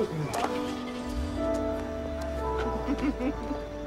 Dad. Well, Yes.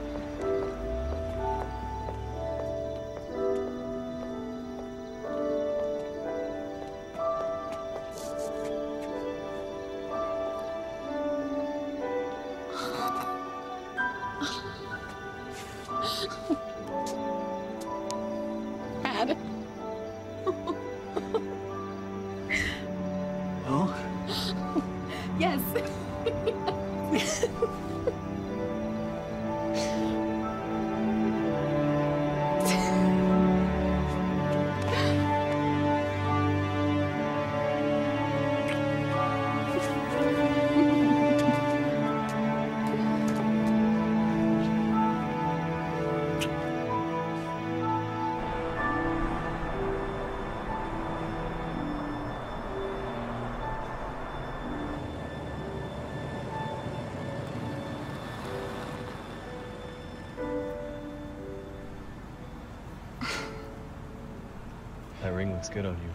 That looks good on you.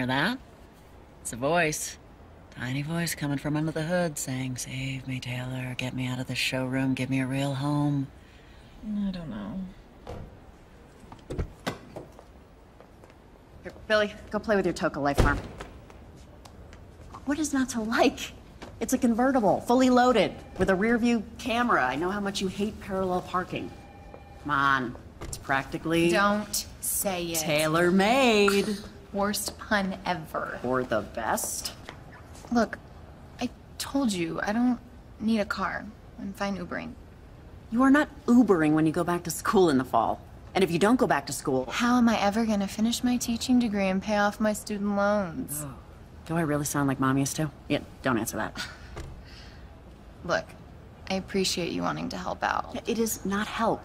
Hear that? It's a voice. Tiny voice coming from under the hood saying, Save me, Taylor. Get me out of this showroom. Give me a real home. I don't know. Here, Billy, go play with your Toca Life Farm. What is not to like? It's a convertible, fully loaded, with a rear view camera. I know how much you hate parallel parking. Come on, it's practically Don't say it. tailor made. Worst pun ever. Or the best. Look, I told you I don't need a car. I'm fine Ubering. You are not Ubering when you go back to school in the fall. And if you don't go back to school, How am I ever gonna finish my teaching degree and pay off my student loans? Oh, do I really sound like mom used to? Yeah, don't answer that. Look, I appreciate you wanting to help out. It is not help.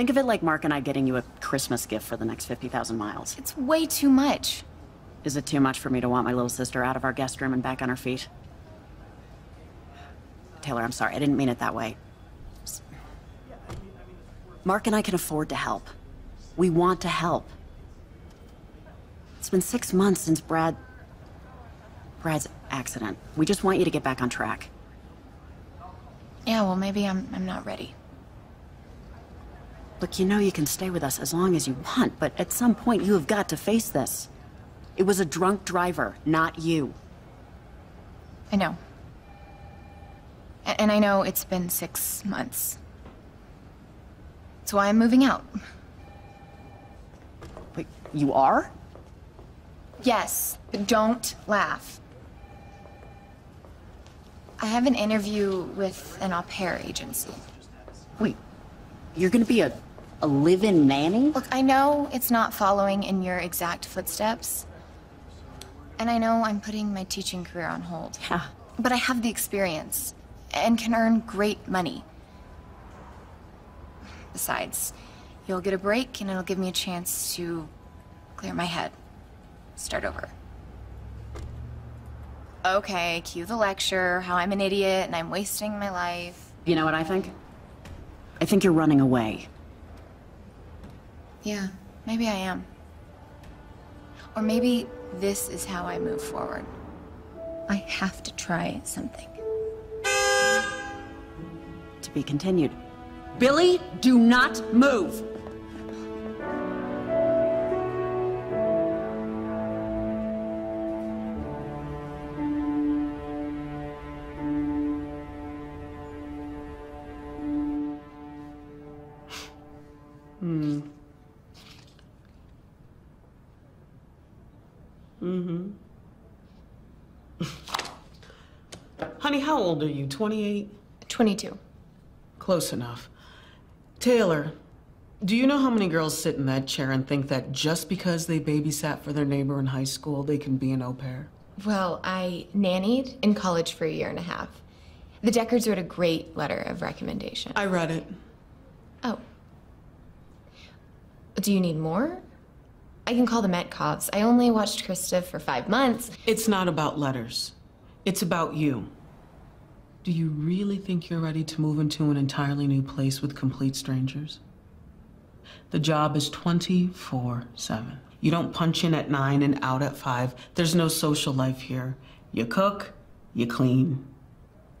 Think of it like Mark and I getting you a Christmas gift for the next 50,000 miles. It's way too much. Is it too much for me to want my little sister out of our guest room and back on her feet? Taylor, I'm sorry. I didn't mean it that way. Mark and I can afford to help. We want to help. It's been six months since Brad. Brad's accident. We just want you to get back on track. Yeah, well, maybe I'm, I'm not ready. Look, you know you can stay with us as long as you want, but at some point you have got to face this. It was a drunk driver, not you. I know. A- And I know it's been six months. That's why I'm moving out. Wait, you are? Yes, but don't laugh. I have an interview with an au pair agency. Wait, you're gonna be a, a live-in nanny? Look, I know it's not following in your exact footsteps. And I know I'm putting my teaching career on hold. Yeah. But I have the experience and can earn great money. Besides, you'll get a break and it'll give me a chance to clear my head. Start over. Okay, cue the lecture, how I'm an idiot and I'm wasting my life. You know what I think? I think you're running away. Yeah, maybe I am. Or maybe this is how I move forward. I have to try something. To be continued. Billy, do not move! Honey, how old are you? 28? 22. Close enough. Taylor, do you know how many girls sit in that chair and think that just because they babysat for their neighbor in high school, they can be an au pair? Well, I nannied in college for a year and a half. The Deckards wrote a great letter of recommendation. I read it. Oh. Do you need more? I can call the Metcalfs. I only watched Krista for five months. It's not about letters. It's about you. Do you really think you're ready to move into an entirely new place with complete strangers? The job is 24 7. You don't punch in at 9 and out at 5. There's no social life here. You cook, you clean.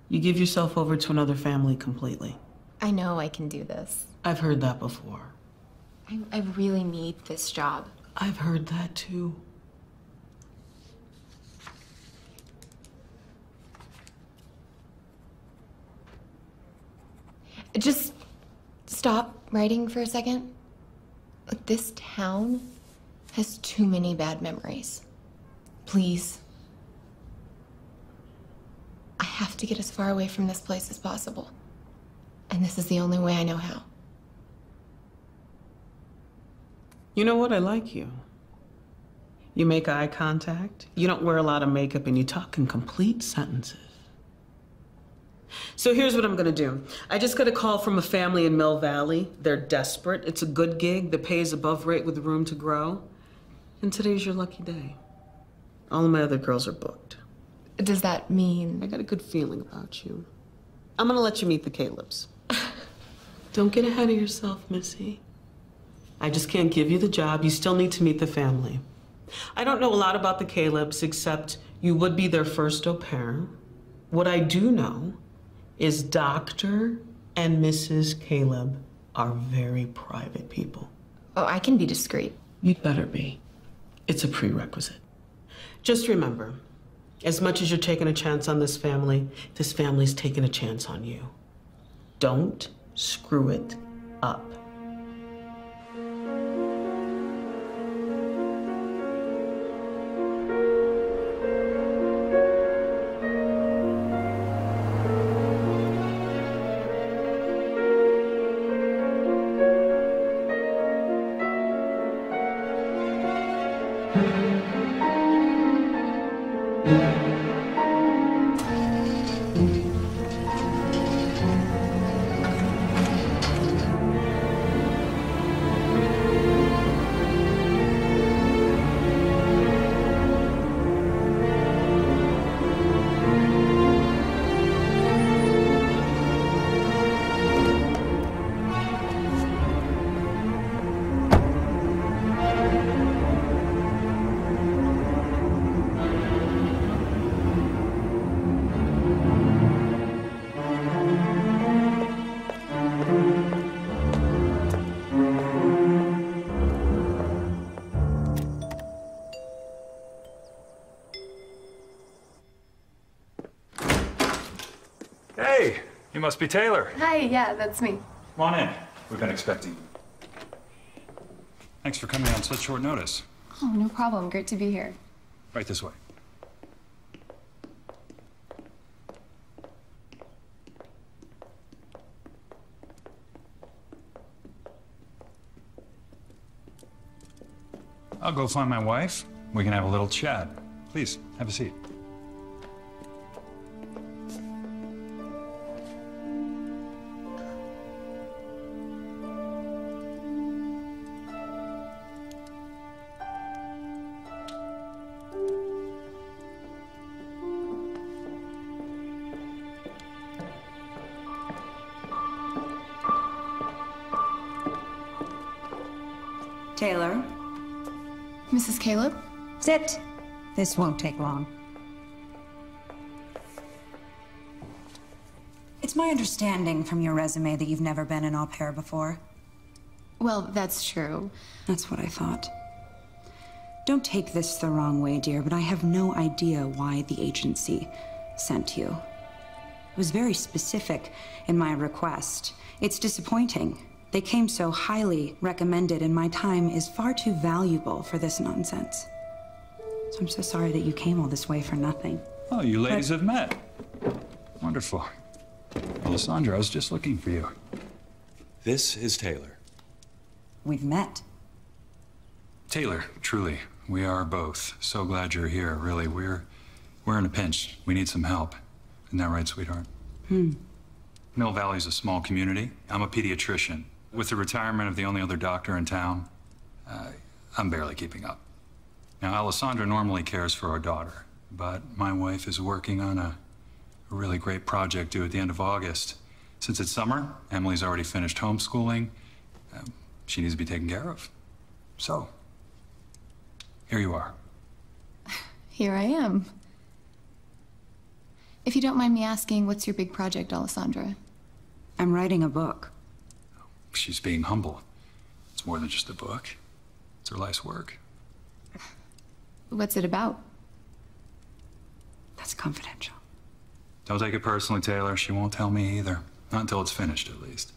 You give yourself over to another family completely. I know I can do this. I've heard that before. I, I really need this job. I've heard that too. Just stop writing for a second. Look, This town has too many bad memories. Please. I have to get as far away from this place as possible. And this is the only way I know how. You know what? I like you. You make eye contact, you don't wear a lot of makeup, and you talk in complete sentences. So here's what I'm gonna do. I just got a call from a family in Mill Valley. They're desperate. It's a good gig. The pay is above rate with room to grow. And today's your lucky day. All of my other girls are booked. Does that mean? I got a good feeling about you. I'm gonna let you meet the Calebs. Don't get ahead of yourself, Missy. I just can't give you the job. You still need to meet the family. I don't know a lot about the Calebs except you would be their first au pair. What I do know is Dr. and Mrs. Caleb are very private people. Oh, I can be discreet. You'd better be. It's a prerequisite. Just remember, as much as you're taking a chance on this family, this family's taking a chance on you. Don't screw it up. You must be Taylor. Hi, yeah, that's me. Come on in. We've been expecting you. Thanks for coming on such short notice. Oh, no problem. Great to be here. Right this way. I'll go find my wife. We can have a little chat. Please, have a seat. This won't take long. It's my understanding from your resume that you've never been an au pair before. Well, that's true. That's what I thought. Don't take this the wrong way, dear, but I have no idea why the agency sent you. I was very specific in my request. It's disappointing. They came so highly recommended, and my time is far too valuable for this nonsense. So I'm so sorry that you came all this way for nothing. Oh, you ladies have met. Wonderful. Alessandra, I was just looking for you. This is Taylor. We've met. Taylor, truly, we are both so glad you're here. Really, we're we're in a pinch. We need some help. Isn't that right, sweetheart? Hmm. Mill Valley's a small community. I'm a pediatrician. With the retirement of the only other doctor in town, uh, I'm barely keeping up. Now, Alessandra normally cares for our daughter, but my wife is working on a, a really great project due at the end of August. Since it's summer, Emily's already finished homeschooling. Um, she needs to be taken care of. So, here you are. Here I am. If you don't mind me asking, what's your big project, Alessandra? I'm writing a book. She's being humble. It's more than just a book. It's her life's work. What's it about? That's confidential. Don't take it personally, Taylor. She won't tell me either. Not until it's finished, at least.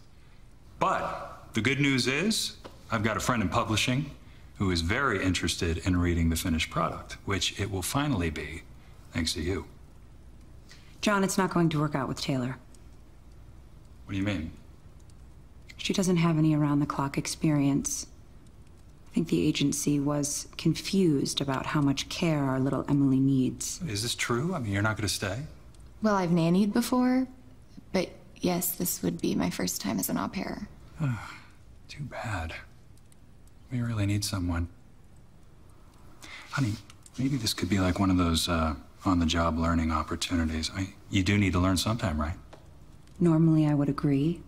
But the good news is, I've got a friend in publishing who is very interested in reading the finished product, which it will finally be, thanks to you. John, it's not going to work out with Taylor. What do you mean? She doesn't have any around the clock experience. I think the agency was confused about how much care our little Emily needs. Is this true? I mean, you're not going to stay? Well, I've nannied before, but yes, this would be my first time as an au pair. Too bad. We really need someone. Honey, maybe this could be like one of those uh, on the job learning opportunities. I, you do need to learn sometime, right? Normally, I would agree,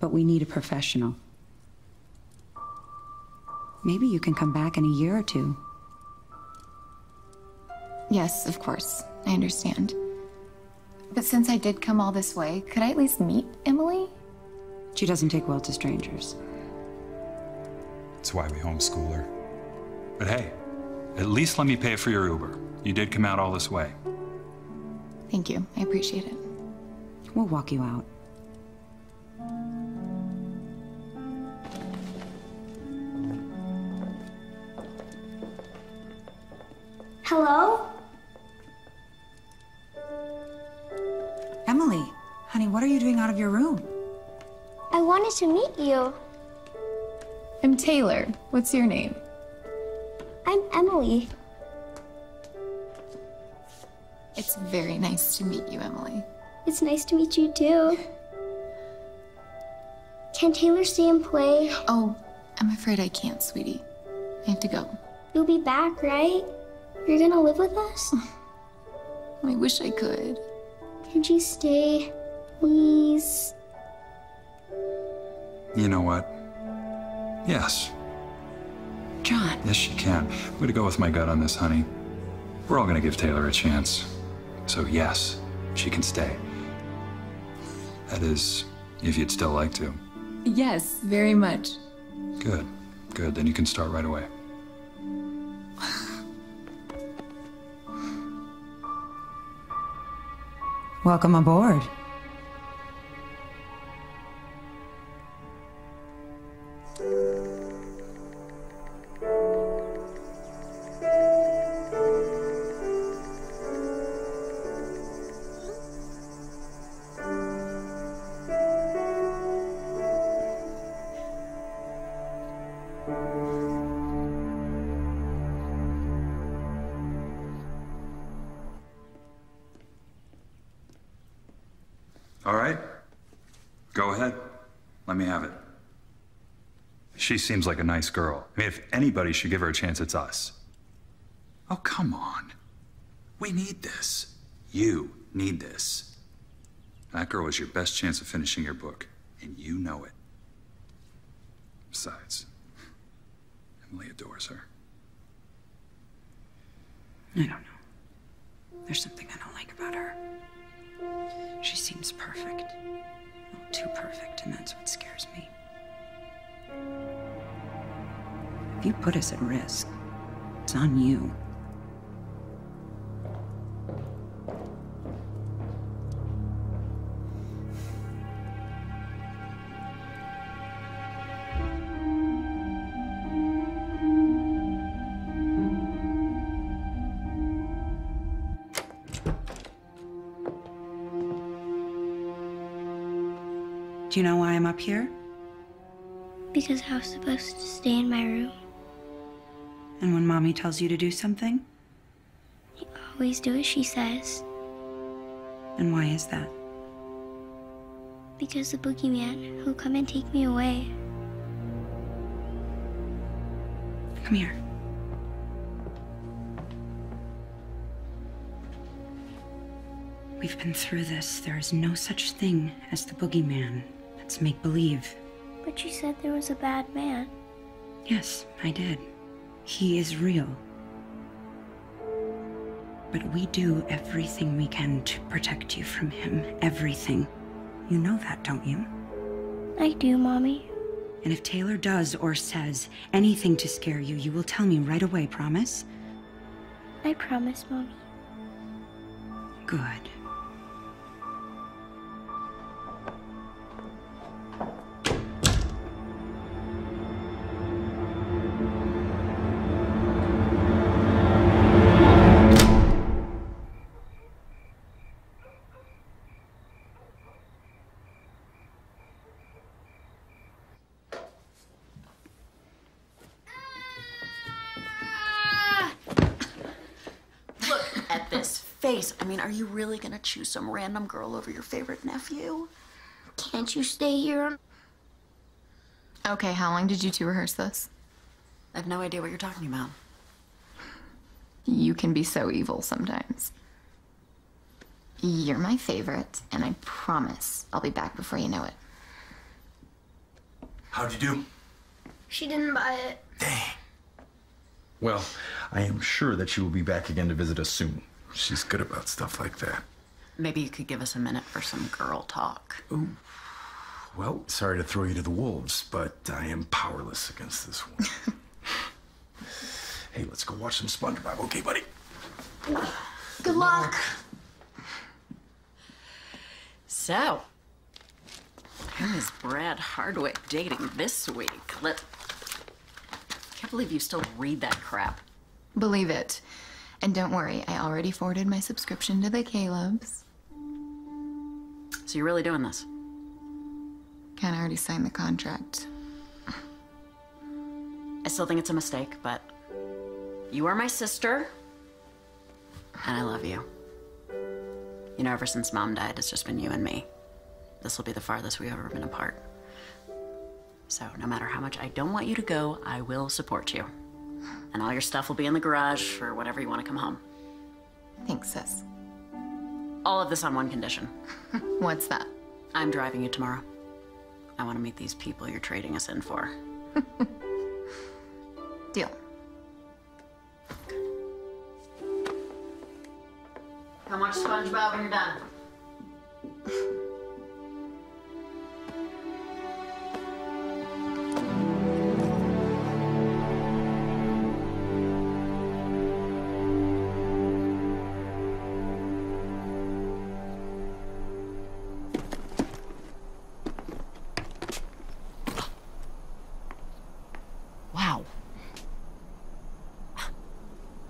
but we need a professional. Maybe you can come back in a year or two. Yes, of course. I understand. But since I did come all this way, could I at least meet Emily? She doesn't take well to strangers. That's why we homeschool her. But hey, at least let me pay for your Uber. You did come out all this way. Thank you. I appreciate it. We'll walk you out. Hello? Emily, honey, what are you doing out of your room? I wanted to meet you. I'm Taylor. What's your name? I'm Emily. It's very nice to meet you, Emily. It's nice to meet you too. Can Taylor stay and play? Oh, I'm afraid I can't, sweetie. I have to go. You'll be back, right? You're gonna live with us? I wish I could. Could you stay, please? You know what? Yes. John. Yes, she can. I'm gonna go with my gut on this, honey. We're all gonna give Taylor a chance. So, yes, she can stay. That is, if you'd still like to. Yes, very much. Good. Good. Then you can start right away. Welcome aboard. She seems like a nice girl. I mean, if anybody should give her a chance, it's us. Oh, come on. We need this. You need this. That girl is your best chance of finishing your book, and you know it. Besides, Emily adores her. I don't know. There's something I don't like about her. She seems perfect. Well, too perfect, and that's what scares you put us at risk, it's on you. Do you know why I'm up here? Because I was supposed to stay in my room. And when mommy tells you to do something? You always do as she says. And why is that? Because the boogeyman will come and take me away. Come here. We've been through this. There is no such thing as the boogeyman. That's make believe. But you said there was a bad man. Yes, I did. He is real. But we do everything we can to protect you from him. Everything. You know that, don't you? I do, Mommy. And if Taylor does or says anything to scare you, you will tell me right away, promise? I promise, Mommy. Good. Face. I mean, are you really gonna choose some random girl over your favorite nephew? Can't you stay here? Okay, how long did you two rehearse this? I have no idea what you're talking about. You can be so evil sometimes. You're my favorite, and I promise I'll be back before you know it. How'd you do? She didn't buy it. Dang. Well, I am sure that she will be back again to visit us soon. She's good about stuff like that. Maybe you could give us a minute for some girl talk. Well, sorry to throw you to the wolves, but I am powerless against this one. hey, let's go watch some SpongeBob, okay, buddy? Good luck. So, who is Brad Hardwick dating this week? Let. Can't believe you still read that crap. Believe it. And don't worry, I already forwarded my subscription to the Caleb's. So you're really doing this? Kinda already signed the contract. I still think it's a mistake, but you are my sister, and I love you. You know, ever since mom died, it's just been you and me. This will be the farthest we've ever been apart. So, no matter how much I don't want you to go, I will support you. And all your stuff will be in the garage for whatever you want to come home. Thanks, sis. All of this on one condition. What's that? I'm driving you tomorrow. I want to meet these people you're trading us in for. Deal. Come watch SpongeBob when you're done.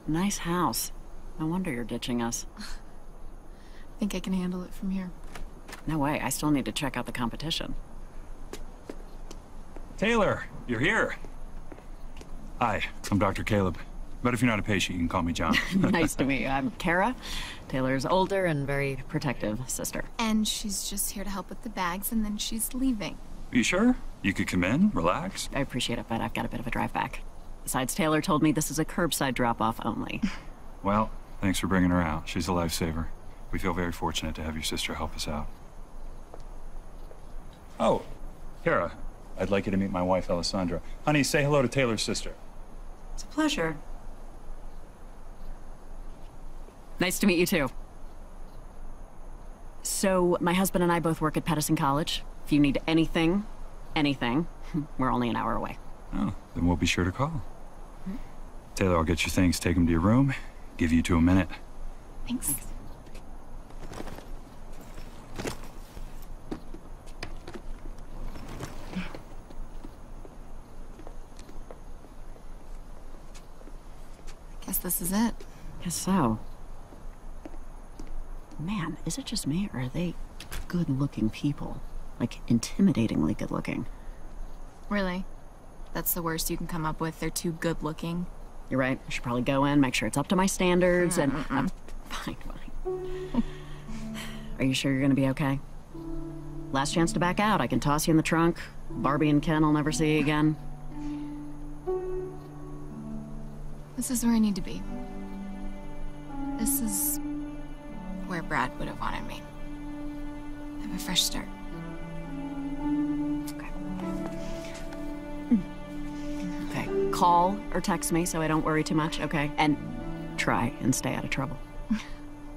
Nice house. No wonder you're ditching us. I think I can handle it from here. No way, I still need to check out the competition. Taylor, you're here. Hi, I'm Dr. Caleb. But if you're not a patient, you can call me John. nice to meet you. I'm Kara, Taylor's older and very protective sister. And she's just here to help with the bags, and then she's leaving. you sure? You could come in, relax. I appreciate it, but I've got a bit of a drive back. Besides, Taylor told me this is a curbside drop off only. Well, thanks for bringing her out. She's a lifesaver. We feel very fortunate to have your sister help us out. Oh, Kara, I'd like you to meet my wife, Alessandra. Honey, say hello to Taylor's sister. It's a pleasure. Nice to meet you too. So, my husband and I both work at Pedersen College. If you need anything, anything, we're only an hour away. Oh, then we'll be sure to call. Taylor, I'll get your things, take them to your room, give you two a minute. Thanks. Guess this is it. Guess so. Man, is it just me, or are they good looking people? Like, intimidatingly good looking. Really? That's the worst you can come up with. They're too good looking. You're right. I should probably go in, make sure it's up to my standards, and. um, fine, fine. Are you sure you're gonna be okay? Last chance to back out. I can toss you in the trunk. Barbie and Ken I'll never see you again. This is where I need to be. This is where Brad would have wanted me. I Have a fresh start. Call or text me so I don't worry too much, okay? And try and stay out of trouble.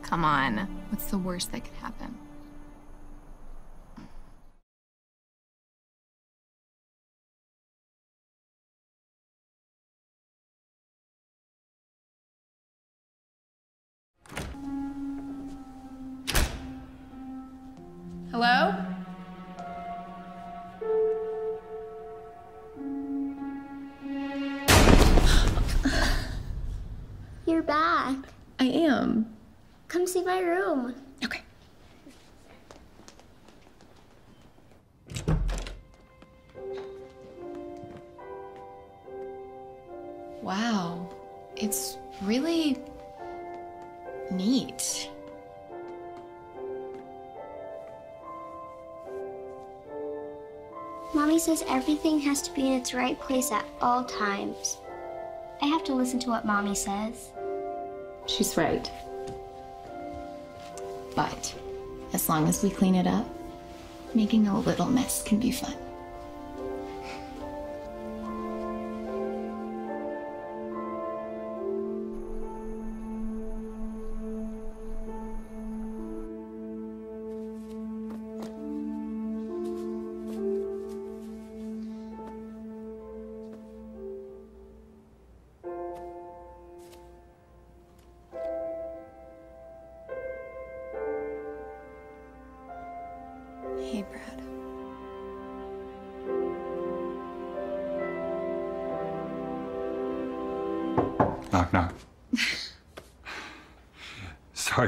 Come on. What's the worst that could happen? Am. Come see my room. Okay. Wow. It's really neat. Mommy says everything has to be in its right place at all times. I have to listen to what Mommy says. She's right. But as long as we clean it up, making a little mess can be fun.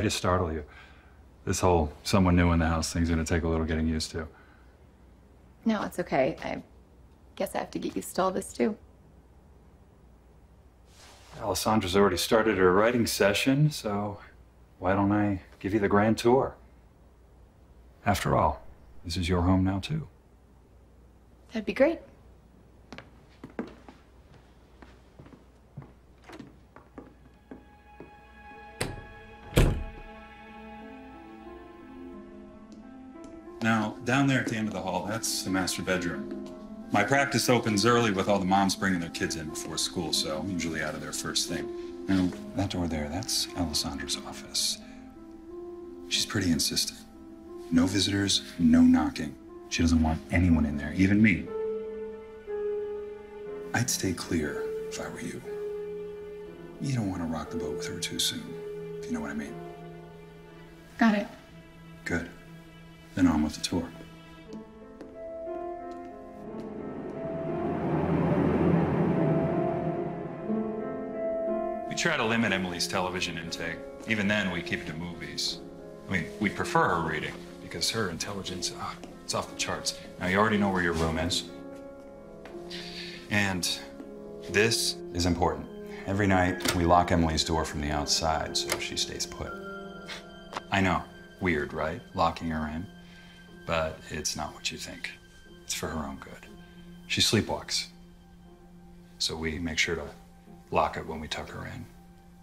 To startle you. This whole someone new in the house thing's gonna take a little getting used to. No, it's okay. I guess I have to get used to all this too. Alessandra's already started her writing session, so why don't I give you the grand tour? After all, this is your home now, too. That'd be great. Down there at the end of the hall, that's the master bedroom. My practice opens early with all the moms bringing their kids in before school, so I'm usually out of there first thing. Now, that door there, that's Alessandra's office. She's pretty insistent. No visitors, no knocking. She doesn't want anyone in there, even me. I'd stay clear if I were you. You don't want to rock the boat with her too soon, if you know what I mean. Got it. Good. Then on with the tour. Try to limit Emily's television intake. Even then, we keep it to movies. I mean, we prefer her reading because her intelligence, ah, it's off the charts. Now, you already know where your room is. And this is important. Every night, we lock Emily's door from the outside so she stays put. I know, weird, right? Locking her in. But it's not what you think. It's for her own good. She sleepwalks. So we make sure to lock it when we tuck her in.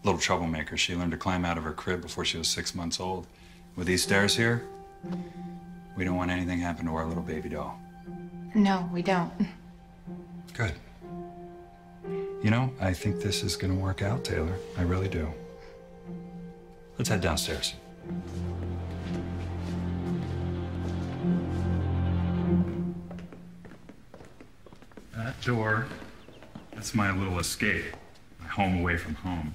Little troublemaker. She learned to climb out of her crib before she was six months old. With these stairs here, we don't want anything happen to our little baby doll. No, we don't. Good. You know, I think this is gonna work out, Taylor. I really do. Let's head downstairs. That door, that's my little escape. My home away from home.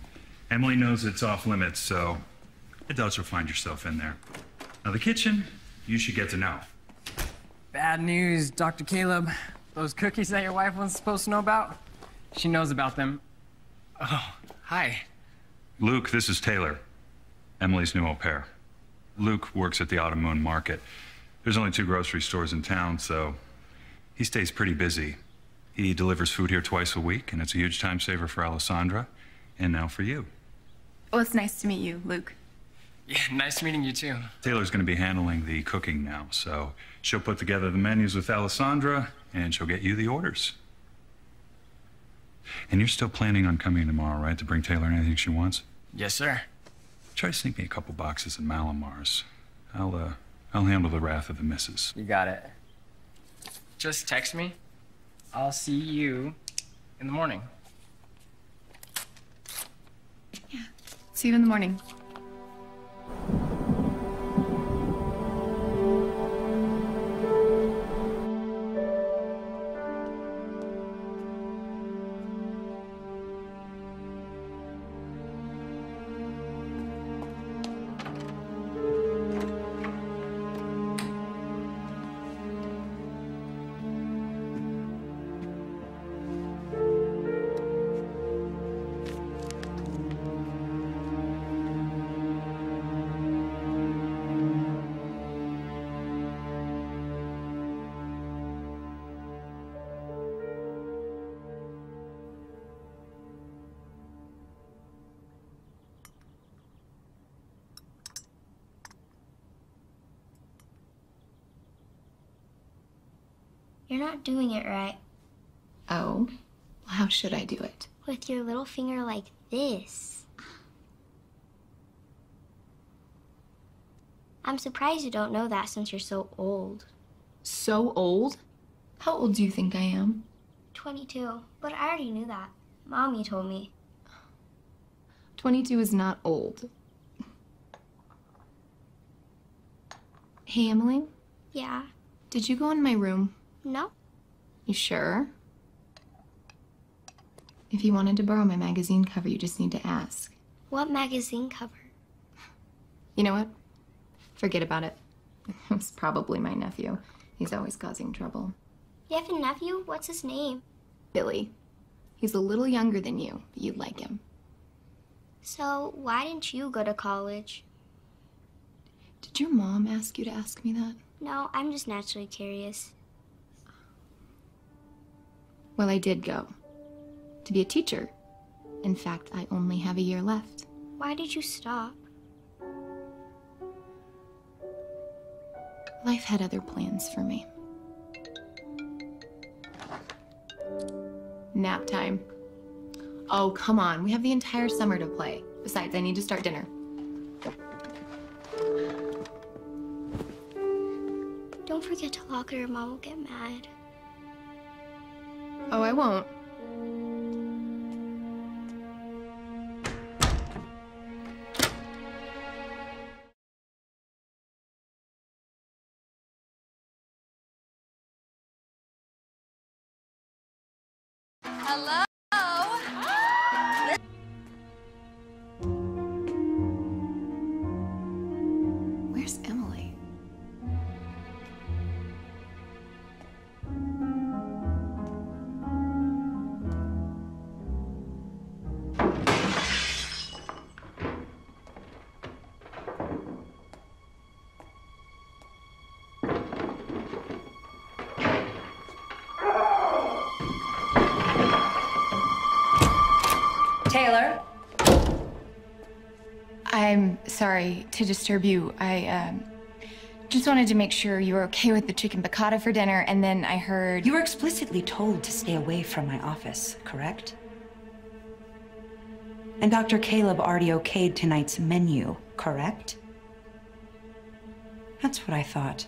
Emily knows it's off limits, so it doubt you'll find yourself in there. Now, the kitchen, you should get to know. Bad news, Dr. Caleb. Those cookies that your wife wasn't supposed to know about? She knows about them. Oh, hi. Luke, this is Taylor, Emily's new au pair. Luke works at the Autumn Moon Market. There's only two grocery stores in town, so he stays pretty busy. He delivers food here twice a week, and it's a huge time saver for Alessandra, and now for you. Well, it's nice to meet you, Luke. Yeah, nice meeting you too. Taylor's going to be handling the cooking now, so she'll put together the menus with Alessandra and she'll get you the orders. And you're still planning on coming tomorrow, right, to bring Taylor anything she wants? Yes, sir. Try to sneak me a couple boxes of Mallomars. I'll, uh, I'll handle the wrath of the missus. You got it. Just text me. I'll see you in the morning. See you in the morning. You're not doing it right. Oh? How should I do it? With your little finger like this. I'm surprised you don't know that since you're so old. So old? How old do you think I am? 22. But I already knew that. Mommy told me. 22 is not old. Hey, Emily, Yeah. did you go in my room? No? You sure? If you wanted to borrow my magazine cover, you just need to ask. What magazine cover? You know what? Forget about it. It's probably my nephew. He's always causing trouble. You have a nephew? What's his name? Billy. He's a little younger than you, but you'd like him. So, why didn't you go to college? Did your mom ask you to ask me that? No, I'm just naturally curious. Well, I did go. To be a teacher. In fact, I only have a year left. Why did you stop? Life had other plans for me. Nap time. Oh, come on. We have the entire summer to play. Besides, I need to start dinner. Don't forget to lock it or Mom will get mad. Oh, I won't. Sorry to disturb you. I um, just wanted to make sure you were okay with the chicken piccata for dinner, and then I heard. You were explicitly told to stay away from my office, correct? And Dr. Caleb already okayed tonight's menu, correct? That's what I thought.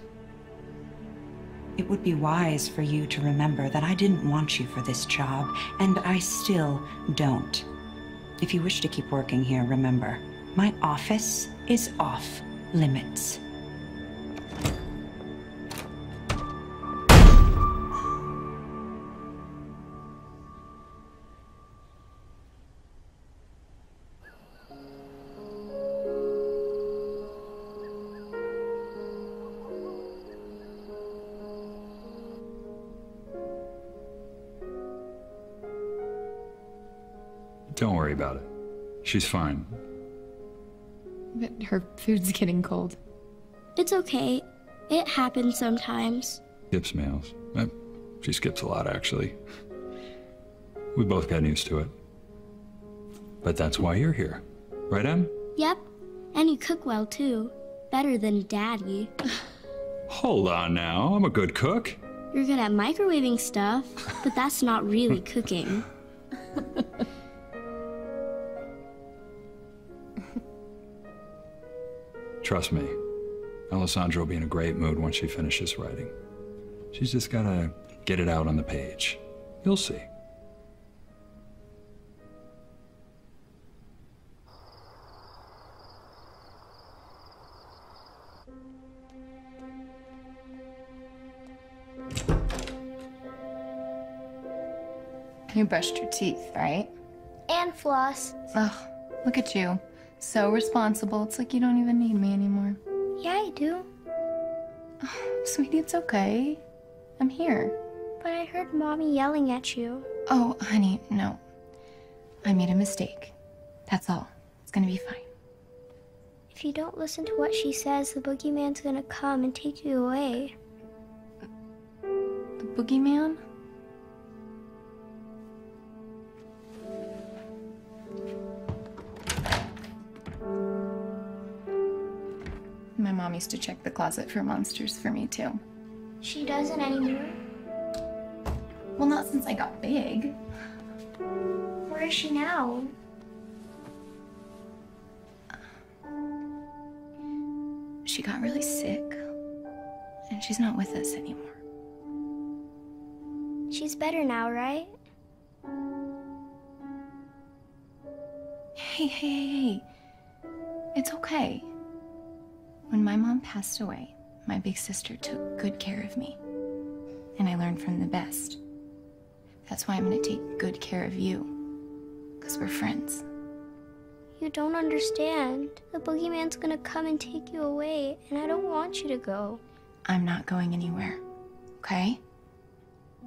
It would be wise for you to remember that I didn't want you for this job, and I still don't. If you wish to keep working here, remember, my office is off limits. Don't worry about it. She's fine. But her food's getting cold. It's okay. It happens sometimes. Skips meals. Uh, She skips a lot, actually. We both got used to it. But that's why you're here. Right, Em? Yep. And you cook well, too. Better than Daddy. Hold on now, I'm a good cook. You're good at microwaving stuff, but that's not really cooking. Trust me, Alessandra will be in a great mood once she finishes writing. She's just gotta get it out on the page. You'll see. You brushed your teeth, right? And floss. Ugh, look at you. So responsible. It's like you don't even need me anymore. Yeah, I do. Sweetie, it's okay. I'm here. But I heard Mommy yelling at you. Oh, honey, no. I made a mistake. That's all. It's gonna be fine. If you don't listen to what she says, the boogeyman's gonna come and take you away. The boogeyman? Mom used to check the closet for monsters for me, too. She doesn't anymore. Well, not since I got big. Where is she now? She got really sick, and she's not with us anymore. She's better now, right? Hey, hey, hey, hey. It's okay. When my mom passed away, my big sister took good care of me. And I learned from the best. That's why I'm gonna take good care of you. Because we're friends. You don't understand. The boogeyman's gonna come and take you away, and I don't want you to go. I'm not going anywhere. Okay?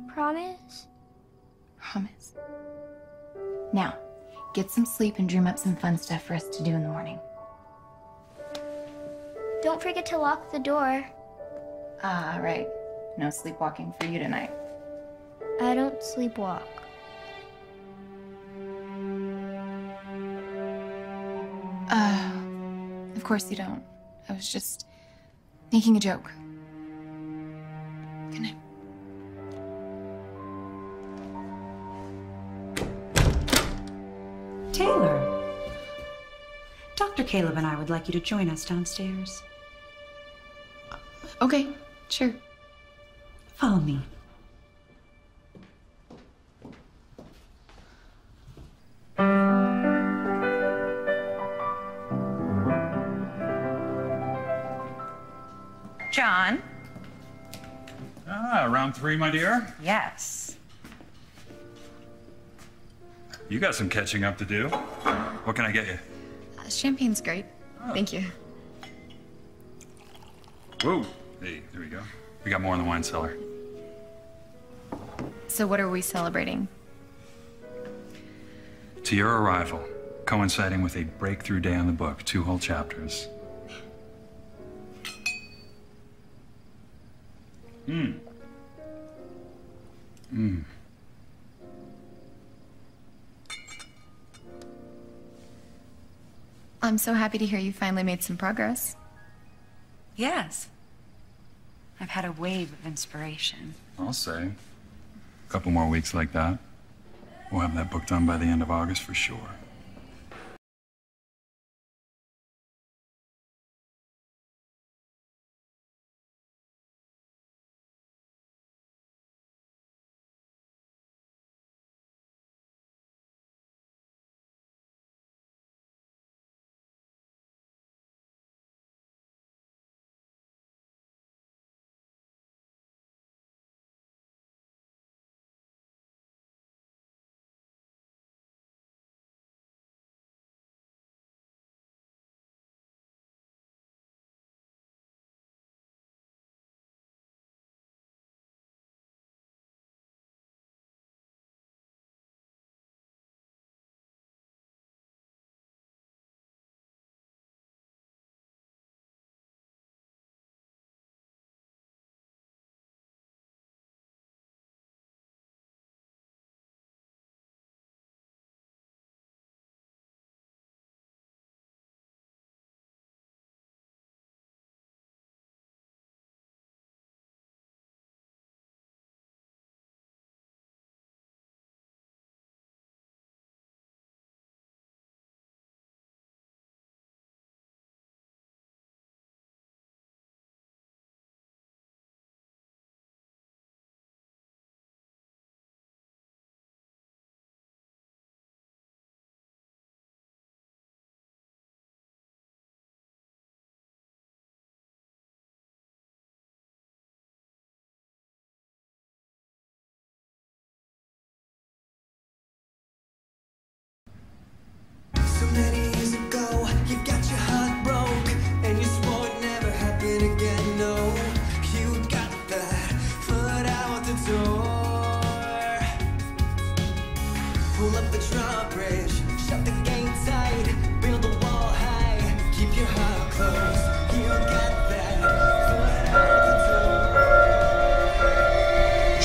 Promise? Promise. Now, get some sleep and dream up some fun stuff for us to do in the morning. Don't forget to lock the door. Ah, right. No sleepwalking for you tonight. I don't sleepwalk. Uh, of course you don't. I was just making a joke. Good night. Taylor. Dr. Caleb and I would like you to join us downstairs. Okay, sure. Follow me. John? Ah, round three, my dear. Yes. You got some catching up to do. What can I get you? Uh, champagne's great. Thank you. Whoa. Hey, there we go. We got more in the wine cellar. So, what are we celebrating? To your arrival, coinciding with a breakthrough day on the book, two whole chapters. Hmm. Hmm. I'm so happy to hear you finally made some progress. Yes. I've had a wave of inspiration. I'll say. A couple more weeks like that. We'll have that book done by the end of August for sure.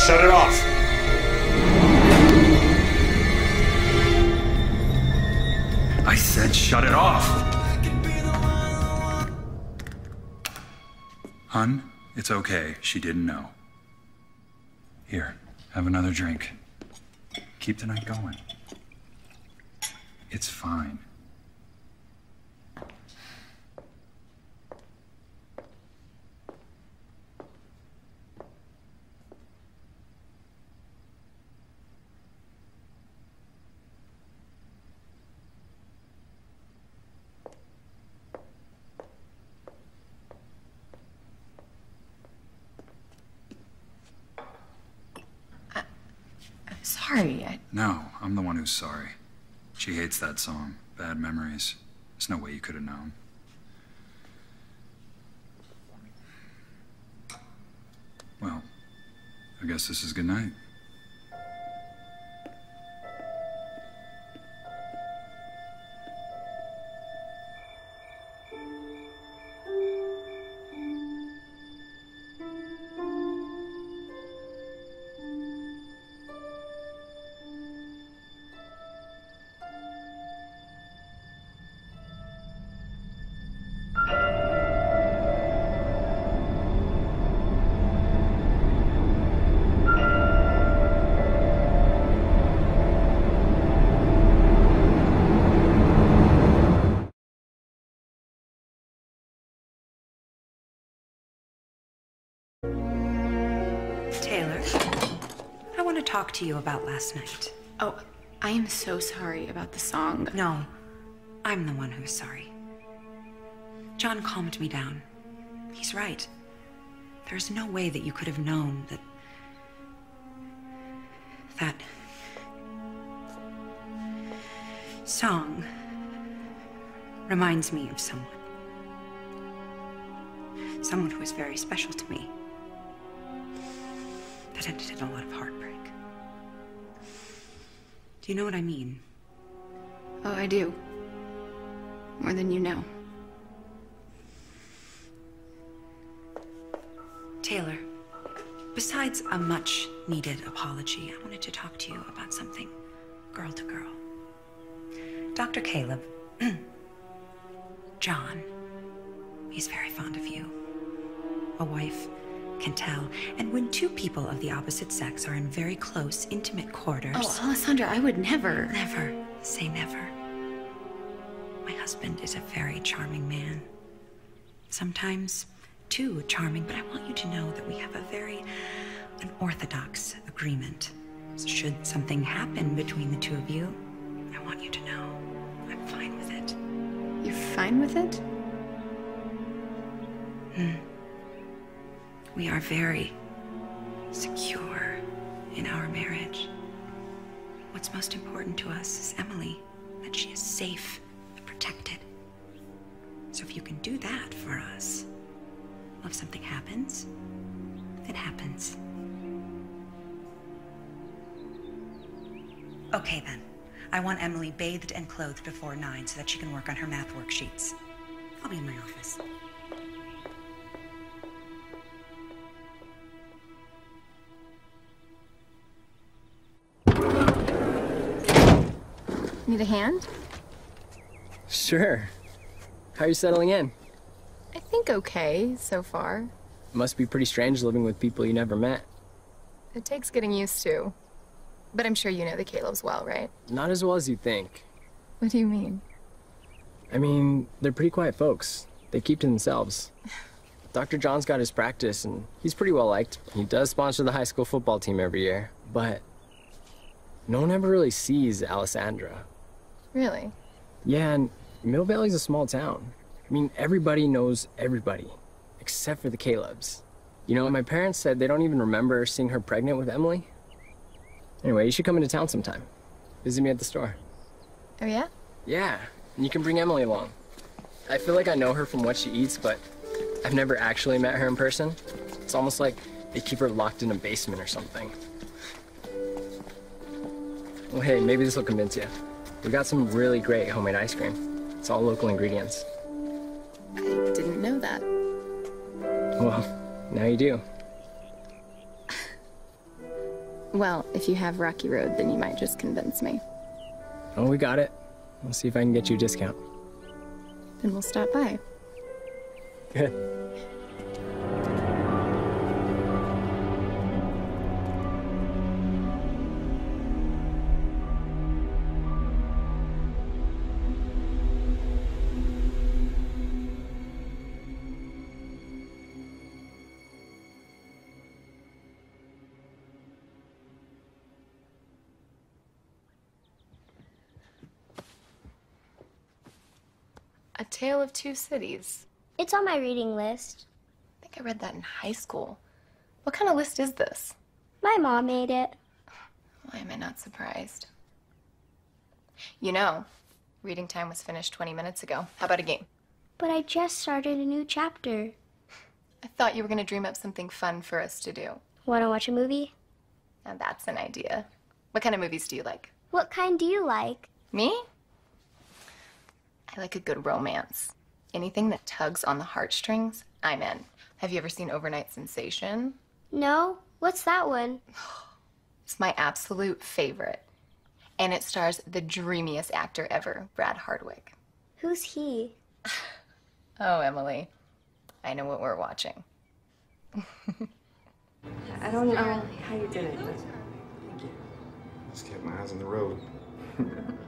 Shut it off. I said shut it off. Hun, it's okay. She didn't know. Here, have another drink. Keep the night going. It's fine. I'm sorry. No, I'm the one who's sorry. She hates that song. Bad memories. There's no way you could have known. Well, I guess this is good night. To you about last night. oh, I am so sorry about the song. No, I'm the one who's sorry. John calmed me down. He's right. There's no way that you could have known that. that. song reminds me of someone. Someone who was very special to me. That ended in a lot of heartbreak. Do you know what I mean? Oh, I do. More than you know. Taylor, besides a much needed apology, I wanted to talk to you about something girl to girl. Dr. Caleb, John, he's very fond of you. A wife can tell. And when two people of the opposite sex are in very close, intimate quarters. Oh, Alessandra, I would never. Never say never. My husband is a very charming man. Sometimes too charming, but I want you to know that we have a very unorthodox agreement. So should something happen between the two of you, I want you to know I'm fine with it. You're fine with it? Hmm. We are very secure in our marriage. What's most important to us is Emily, that she is safe and protected. So if you can do that for us, well, if something happens, it happens. Okay then. I want Emily bathed and clothed before nine so that she can work on her math worksheets. I'll be in my office. Need a hand? Sure. How are you settling in? I think okay so far. It Must be pretty strange living with people you never met. It takes getting used to. But I'm sure you know the Caleb's well, right? Not as well as you think. What do you mean? I mean, they're pretty quiet folks. They keep to themselves. Dr. John's got his practice, and he's pretty well liked. He does sponsor the high school football team every year, but no one ever really sees Alessandra. Really? Yeah, and Mill Valley's a small town. I mean, everybody knows everybody, except for the Calebs. You know, my parents said they don't even remember seeing her pregnant with Emily. Anyway, you should come into town sometime. Visit me at the store. Oh, yeah? Yeah, and you can bring Emily along. I feel like I know her from what she eats, but I've never actually met her in person. It's almost like they keep her locked in a basement or something. Well, hey, maybe this will convince you. We got some really great homemade ice cream. It's all local ingredients. I didn't know that. Well, now you do. Well, if you have Rocky Road, then you might just convince me. Oh, we got it. We'll see if I can get you a discount. Then we'll stop by. Good. Tale of Two Cities. It's on my reading list. I think I read that in high school. What kind of list is this? My mom made it. Why am I not surprised? You know, reading time was finished 20 minutes ago. How about a game? But I just started a new chapter. I thought you were going to dream up something fun for us to do. Want to watch a movie? Now that's an idea. What kind of movies do you like? What kind do you like? Me? I like a good romance. Anything that tugs on the heartstrings, I'm in. Have you ever seen Overnight Sensation? No? What's that one? It's my absolute favorite. And it stars the dreamiest actor ever, Brad Hardwick. Who's he? Oh, Emily. I know what we're watching. I don't know how you did it, but Just kept my eyes on the road.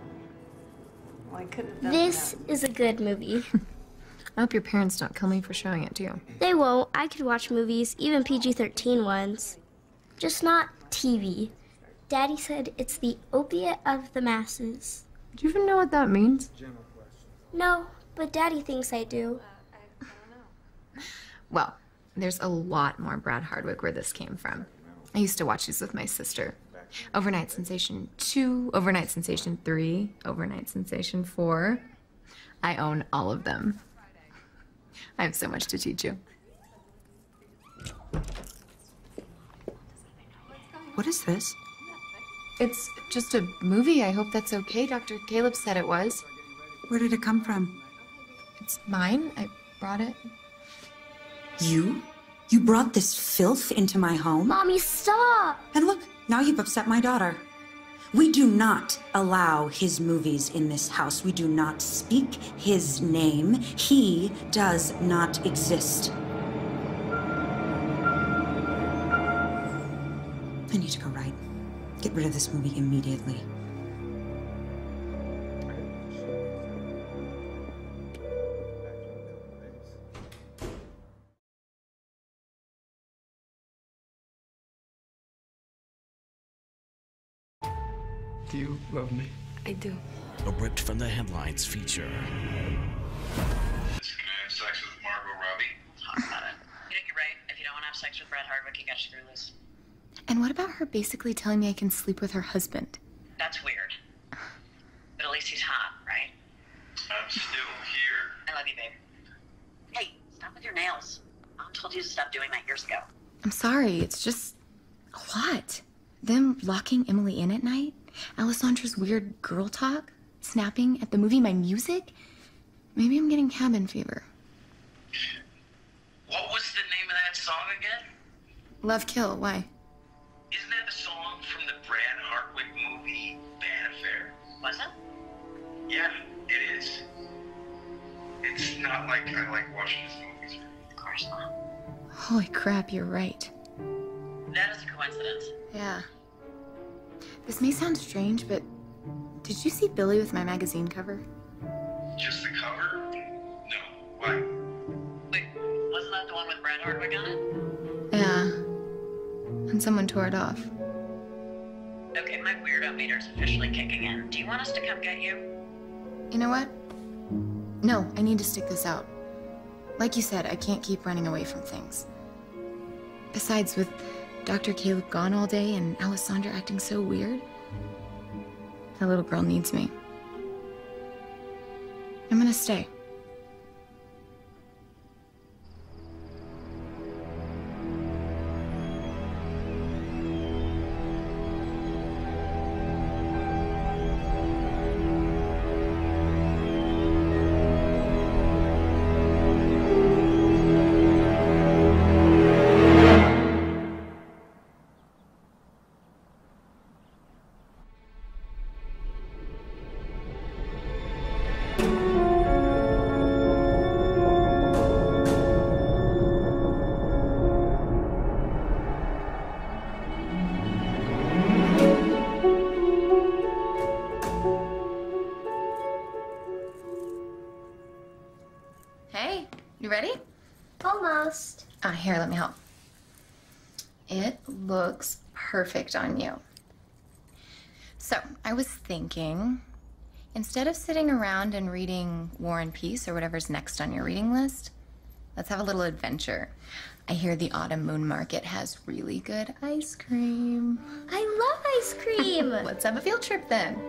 well, I couldn't have done This is a good movie. I hope your parents don't kill me for showing it to you. they won't. I could watch movies, even PG 13 ones. Just not TV. Daddy said it's the opiate of the masses. Do you even know what that means? No, but Daddy thinks I do. Well, there's a lot more Brad Hardwick where this came from. I used to watch these with my sister. Overnight Sensation 2, Overnight Sensation 3, Overnight Sensation 4. I own all of them. I have so much to teach you. What is this? It's just a movie. I hope that's okay. Dr. Caleb said it was. Where did it come from? It's mine. I brought it. You? You brought this filth into my home? Mommy, stop! And look, now you've upset my daughter. We do not allow his movies in this house. We do not speak his name. He does not exist. I need to go right. Get rid of this movie immediately. Love me? I do. A ripped from the headlines feature. sex with Margot Robbie? Talk about it. You think you're right. If you don't want to have sex with Brad Hardwick, you got to screw loose. And what about her basically telling me I can sleep with her husband? That's weird. But at least he's hot, right? I'm still here. I love you, babe. Hey, stop with your nails. Mom told you to stop doing that years ago. I'm sorry, it's just a lot. Them locking Emily in at night, Alessandra's weird girl talk, snapping at the movie, my music. Maybe I'm getting cabin fever. What was the name of that song again? Love Kill, why? Isn't that the song from the Brad Hardwick movie, Bad Affair? Was it? Yeah, it is. It's not like I like watching his movies. Of course not. Holy crap, you're right. That is a coincidence. Yeah. This may sound strange, but did you see Billy with my magazine cover? Just the cover? No. Why? Wait, wasn't that the one with Brad Hardwick on it? Yeah. And someone tore it off. Okay, my weirdo meter's officially kicking in. Do you want us to come get you? You know what? No, I need to stick this out. Like you said, I can't keep running away from things. Besides, with Dr. Caleb gone all day and Alessandra acting so weird, that little girl needs me. I'm gonna stay. Perfect on you. So, I was thinking instead of sitting around and reading War and Peace or whatever's next on your reading list, let's have a little adventure. I hear the Autumn Moon Market has really good ice cream. I love ice cream. let's have a field trip then.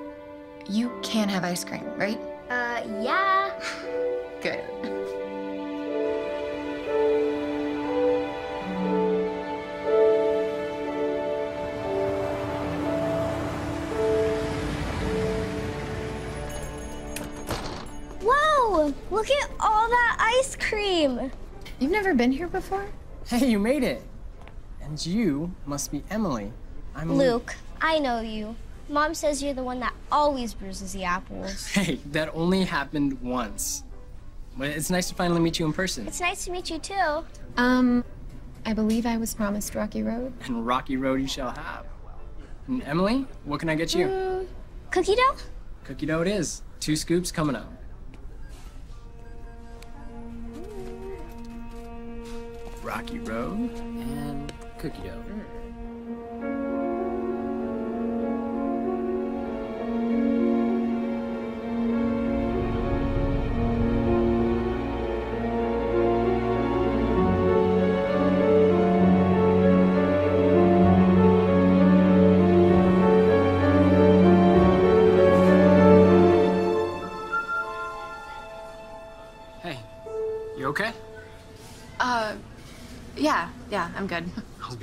You can have ice cream, right? uh, yeah. Good. Whoa! Look at all that ice cream. You've never been here before? Hey, you made it. And you must be Emily. I'm Luke, I know you. Mom says you're the one that always bruises the apples. Hey, that only happened once. But it's nice to finally meet you in person. It's nice to meet you too. Um, I believe I was promised Rocky Road. And Rocky Road you shall have. And Emily, what can I get you? Mm, cookie dough? Cookie dough it is. Two scoops coming up. Rocky Road and cookie dough. Hmm.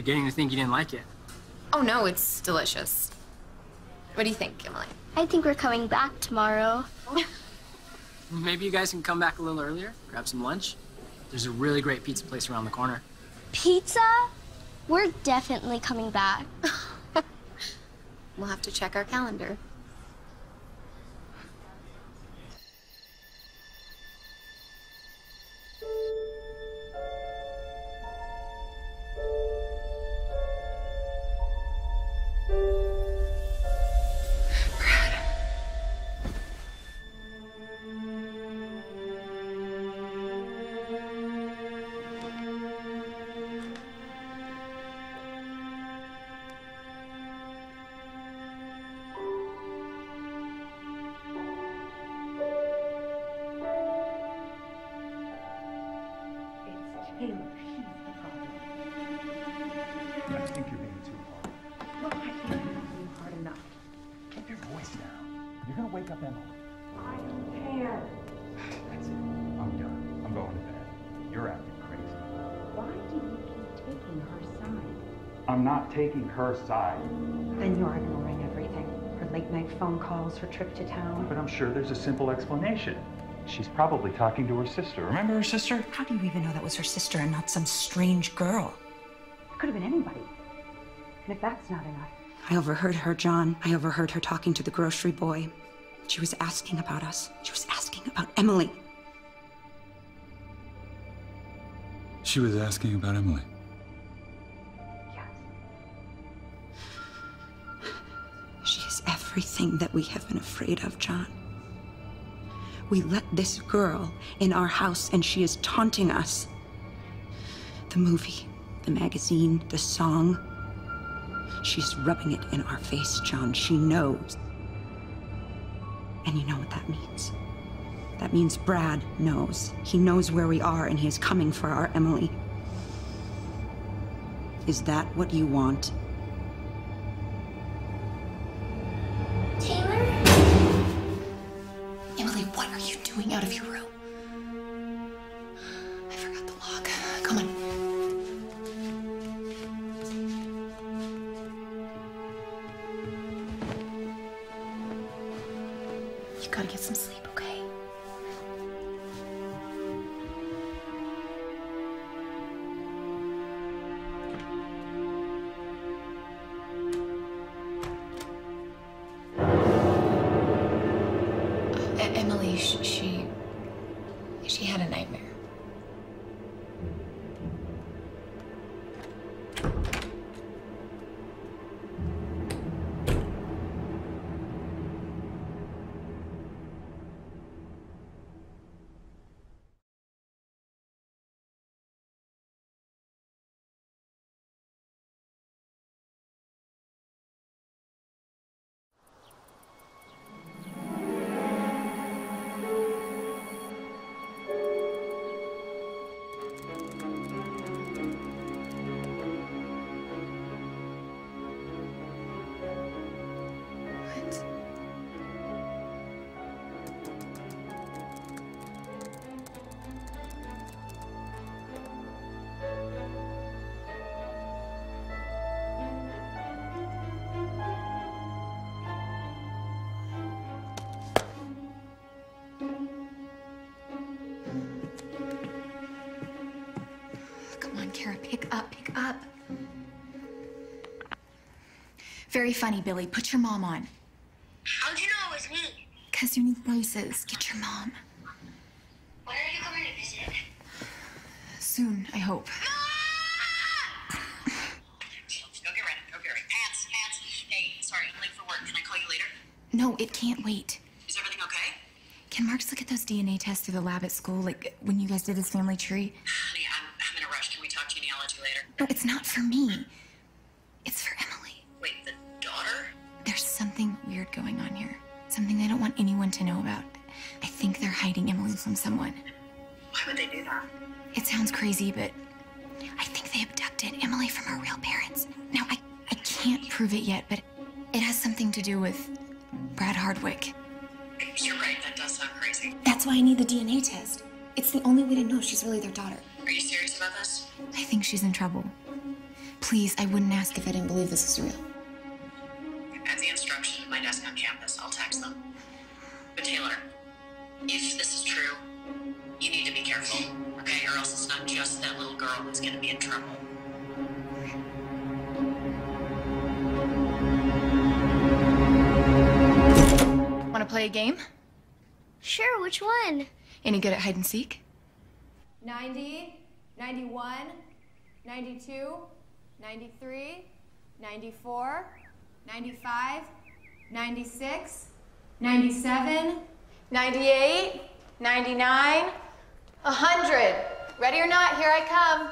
Beginning to think you didn't like it. Oh no, it's delicious. What do you think, Emily? I think we're coming back tomorrow. Maybe you guys can come back a little earlier, grab some lunch. There's a really great pizza place around the corner. Pizza? We're definitely coming back. We'll have to check our calendar. Her side. Then you're ignoring everything. Her late night phone calls, her trip to town. But I'm sure there's a simple explanation. She's probably talking to her sister. Remember her sister? How do you even know that was her sister and not some strange girl? It could have been anybody. And if that's not enough, I overheard her, John. I overheard her talking to the grocery boy. She was asking about us. She was asking about Emily. She was asking about Emily. Everything that we have been afraid of, John. We let this girl in our house and she is taunting us. The movie, the magazine, the song. She's rubbing it in our face, John. She knows. And you know what that means? That means Brad knows. He knows where we are and he is coming for our Emily. Is that what you want? Very funny, Billy. Put your mom on. How'd you know it was me? Because you need braces. Get your mom. When are you coming to visit? Soon, I hope. Go get ready. Go get ready. Pants, pants. Hey, sorry, I'm late for work. Can I call you later? No, it can't wait. Is everything okay? Can Marks look at those DNA tests through the lab at school, like when you guys did his family tree? Honey, I'm, I'm in a rush. Can we talk genealogy later? No, it's not for me. Weird going on here. Something they don't want anyone to know about. I think they're hiding Emily from someone. Why would they do that? It sounds crazy, but I think they abducted Emily from her real parents. Now, I, I can't prove it yet, but it has something to do with Brad Hardwick. You're right. That does sound crazy. That's why I need the DNA test. It's the only way to know she's really their daughter. Are you serious about this? I think she's in trouble. Please, I wouldn't ask if I didn't believe this is real. That little gonna be in trouble. Want to play a game? Sure, which one? Any good at hide and seek? 90, 91, 92, 93, 94, 95, 96, 97, 98, 99, 100. Ready or not, here I come.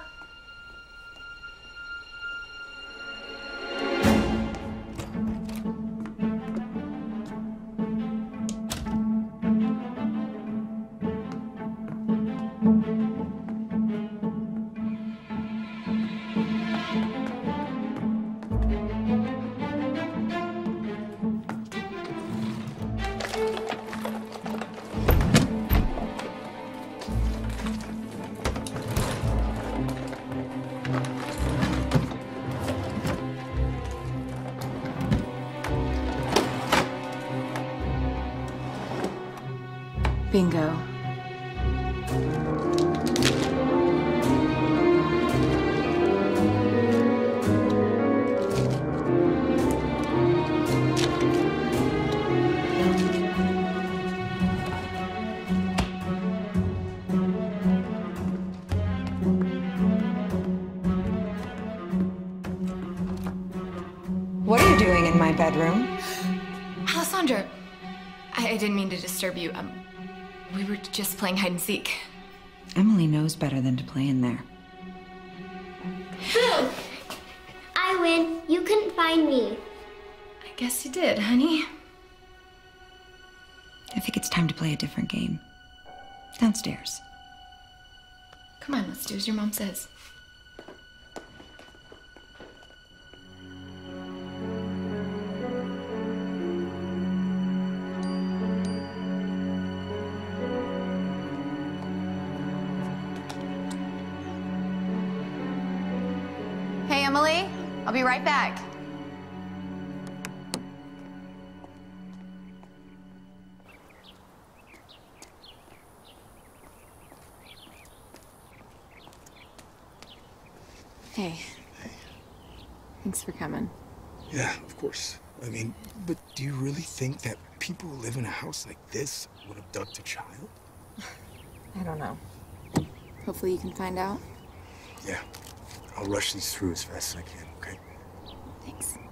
Doing in my bedroom? Alessandra, I, I didn't mean to disturb you. Um, we were just playing hide and seek. Emily knows better than to play in there. I win. You couldn't find me. I guess you did, honey. I think it's time to play a different game. Downstairs. Come on, let's do as your mom says. Be right back. Hey. Thanks for coming. Yeah, of course. I mean, but do you really think that people who live in a house like this would abduct a child? I don't know. Hopefully you can find out. Yeah. I'll rush these through as fast as I can, okay? Thanks.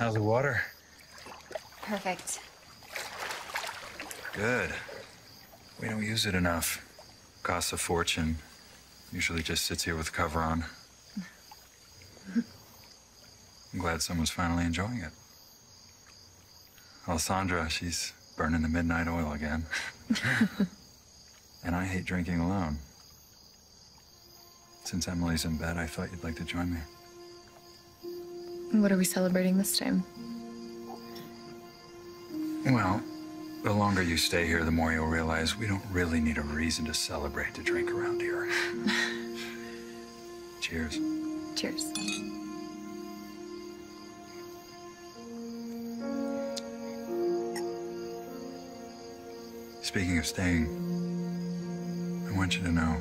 How's the water? Perfect. Good. We don't use it enough. Costs a fortune. Usually just sits here with the cover on. I'm glad someone's finally enjoying it. Alessandra, she's burning the midnight oil again. and I hate drinking alone. Since Emily's in bed, I thought you'd like to join me. What are we celebrating this time? Well, the longer you stay here, the more you'll realize we don't really need a reason to celebrate to drink around here. Cheers. Cheers. Speaking of staying, I want you to know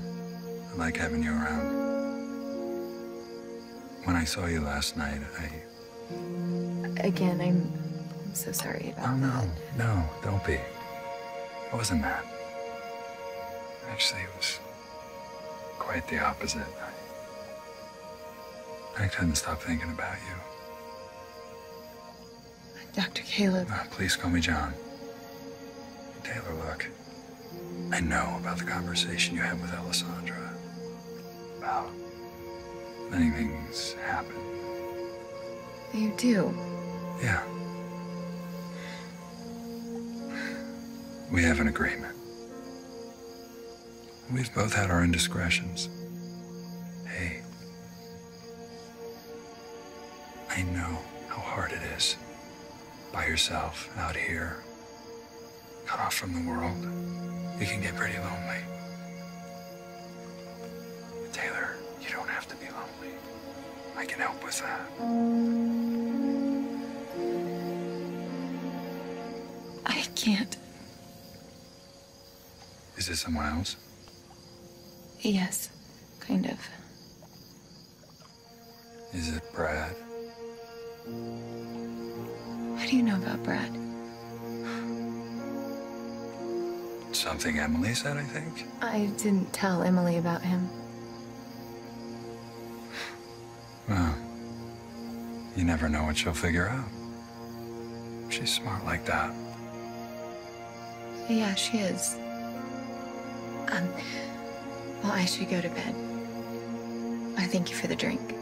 I like having you around. When I saw you last night, I. Again, I'm, I'm so sorry about Oh, no, no, don't be. It wasn't that. Actually, it was quite the opposite. I, I couldn't stop thinking about you. Dr. Caleb. Uh, please call me John. Taylor, look. I know about the conversation you had with Alessandra. About letting things happen. You do. Yeah. We have an agreement. We've both had our indiscretions. Hey. I know how hard it is. By yourself, out here, cut off from the world. You can get pretty lonely. I that? I can't. Is this someone else? Yes, kind of. Is it Brad? What do you know about Brad? Something Emily said, I think. I didn't tell Emily about him. You never know what she'll figure out. She's smart like that. Yeah, she is. Um, well, I should go to bed. I thank you for the drink.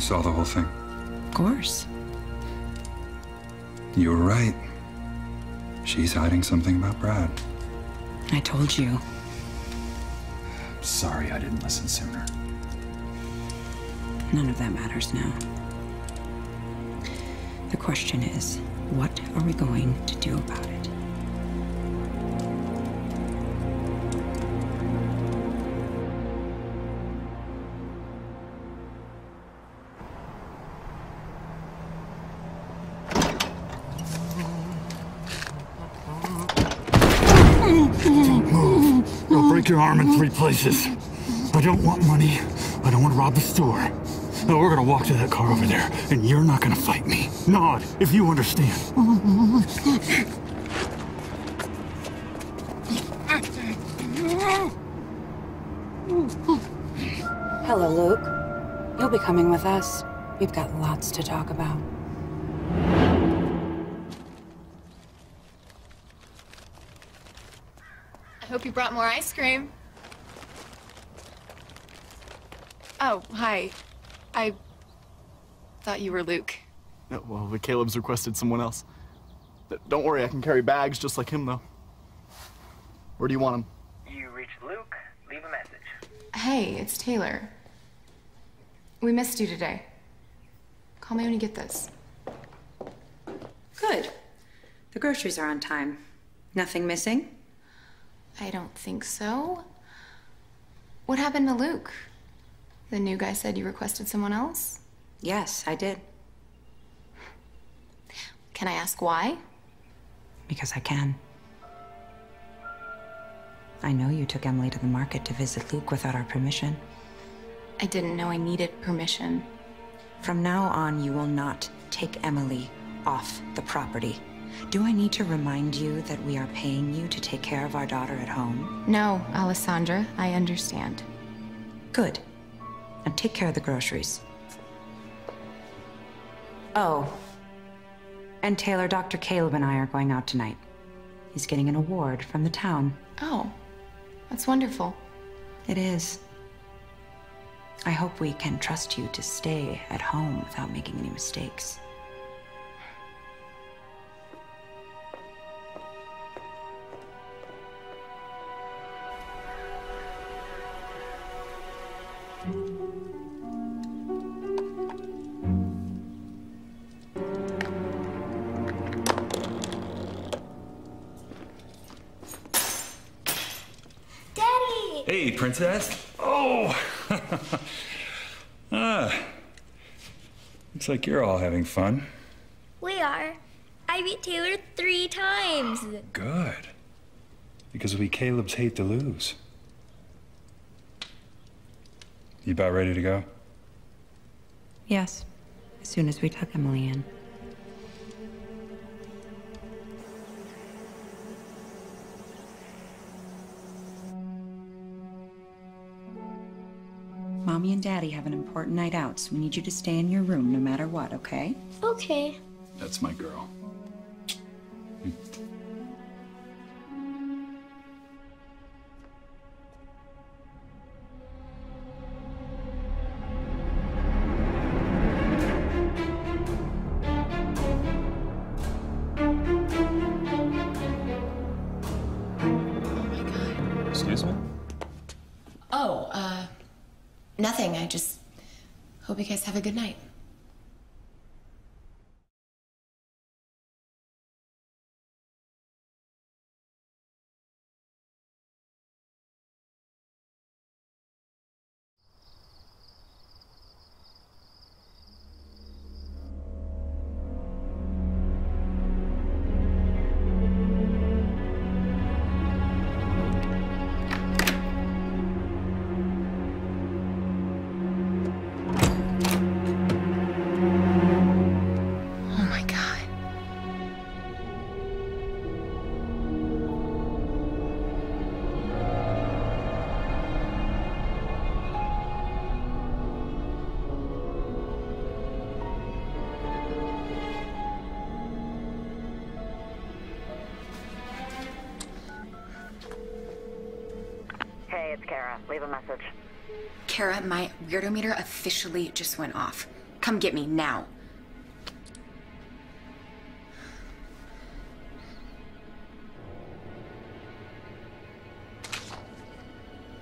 You saw the whole thing. Of course. You were right. She's hiding something about Brad. I told you. I'm Sorry I didn't listen sooner. None of that matters now. The question is, what are we going to do about it? Arm in three places. I don't want money. I don't want to rob the store. No, we're gonna walk to that car over there, and you're not gonna fight me. Nod, if you understand. Hello, Luke. You'll be coming with us. We've got lots to talk about. I hope you brought more ice cream. Oh, hi. I thought you were Luke. No, well, the Caleb's requested someone else. Don't worry, I can carry bags just like him, though. Where do you want him? You reached Luke. Leave a message. Hey, it's Taylor. We missed you today. Call me when you get this. Good. The groceries are on time. Nothing missing? I don't think so. What happened to Luke? The new guy said you requested someone else? Yes, I did. Can I ask why? Because I can. I know you took Emily to the market to visit Luke without our permission. I didn't know I needed permission. From now on, you will not take Emily off the property. Do I need to remind you that we are paying you to take care of our daughter at home? No, Alessandra, I understand. Good. Now take care of the groceries. Oh. And Taylor, Dr. Caleb and I are going out tonight. He's getting an award from the town. Oh, that's wonderful. It is. I hope we can trust you to stay at home without making any mistakes. Hey, princess. Oh. ah. Looks like you're all having fun. We are. I beat Taylor three times. Good. Because we Caleb's hate to lose. You about ready to go? Yes. As soon as we tuck Emily in. Mommy and Daddy have an important night out, so we need you to stay in your room no matter what, okay? Okay. That's my girl. Have a good night. Leave a message. Kara, my weirdo meter officially just went off. Come get me now.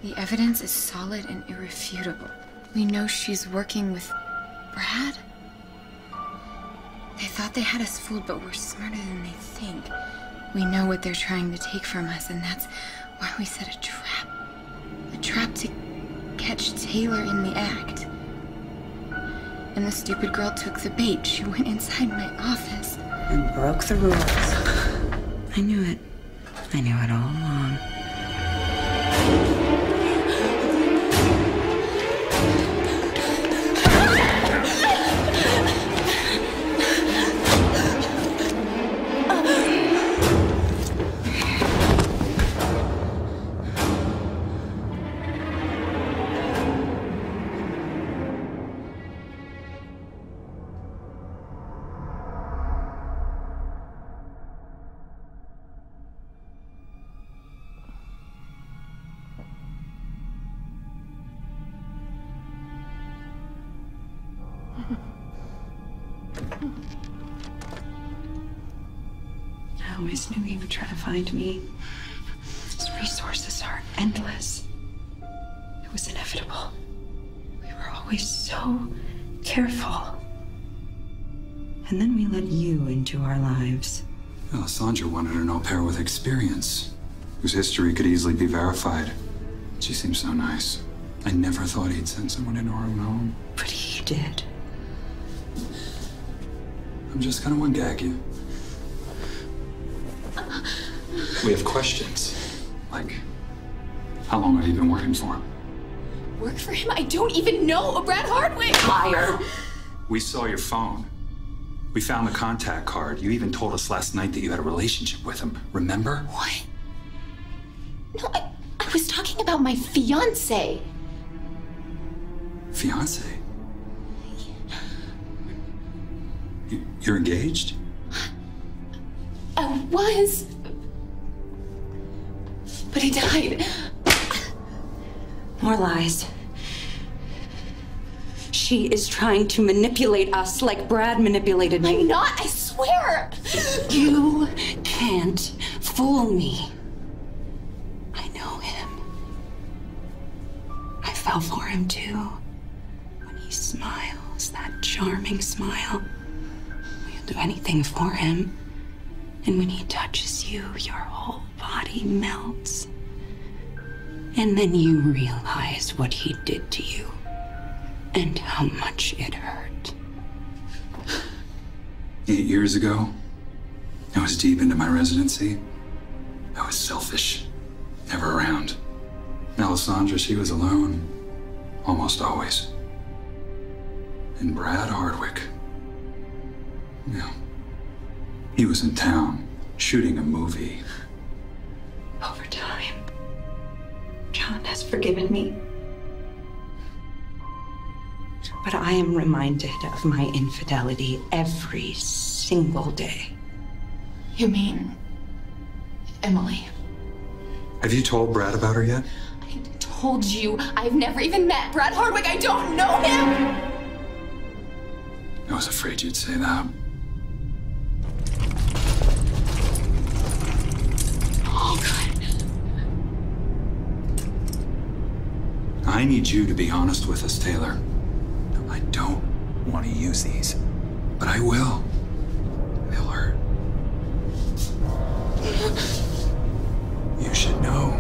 The evidence is solid and irrefutable. We know she's working with Brad. They thought they had us fooled, but we're smarter than they think. We know what they're trying to take from us, and that's why we set a trap. A trap to catch Taylor in the act. And the stupid girl took the bait. She went inside my office. And broke the rules. I knew it. I knew it all along. Find me. His resources are endless. It was inevitable. We were always so careful. And then we let you into our lives. Alessandra wanted an au pair with experience, whose history could easily be verified. She seems so nice. I never thought he'd send someone into our own home. But he did. I'm just gonna one gag you. We have questions. Like, How long have you been working for him? Work for him? I don't even know a Brad Hardwick. Liar! We saw your phone. We found the contact card. You even told us last night that you had a relationship with him. Remember? What? No, I, I was talking about my fiance. Fiance? You, you're engaged? I was. But he died. More lies. She is trying to manipulate us like Brad manipulated me. I'm not, I swear. You can't fool me. I know him. I fell for him too. When he smiles, that charming smile, you'll do anything for him. And when he touches you, your whole body melts. And then you realize what he did to you and how much it hurt. Eight years ago, I was deep into my residency. I was selfish, never around. Alessandra, she was alone, almost always. And Brad Hardwick, yeah, he was in town shooting a movie. John has forgiven me. But I am reminded of my infidelity every single day. You mean Emily? Have you told Brad about her yet? I told you I've never even met Brad Hardwick. I don't know him. I was afraid you'd say that. Oh, God. I need you to be honest with us, Taylor. I don't want to use these, but I will. They'll hurt. You should know.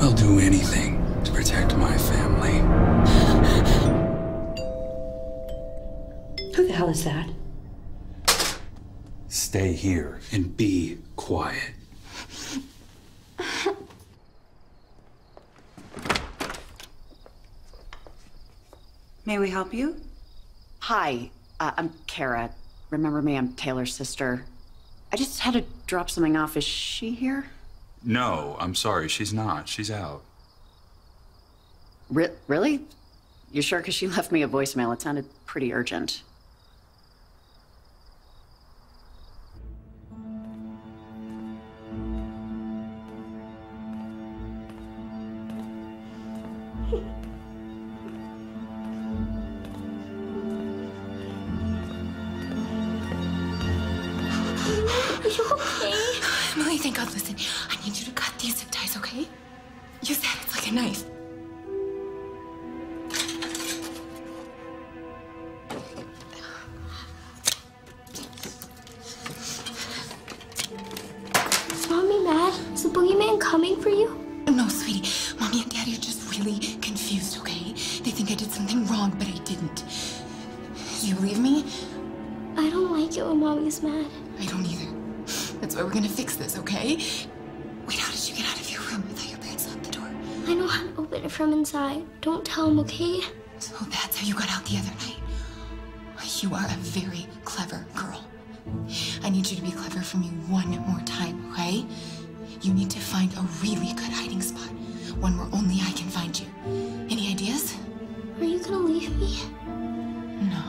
I'll do anything to protect my family. Who the hell is that? Stay here and be quiet. May we help you? Hi, uh, I'm Kara. Remember me? I'm Taylor's sister. I just had to drop something off. Is she here? No, I'm sorry. She's not. She's out. Re- really? You sure? Because she left me a voicemail. It sounded pretty urgent. Don't tell him, okay? Oh, so that's how you got out the other night. You are a very clever girl. I need you to be clever for me one more time, okay? You need to find a really good hiding spot. One where only I can find you. Any ideas? Are you gonna leave me? No.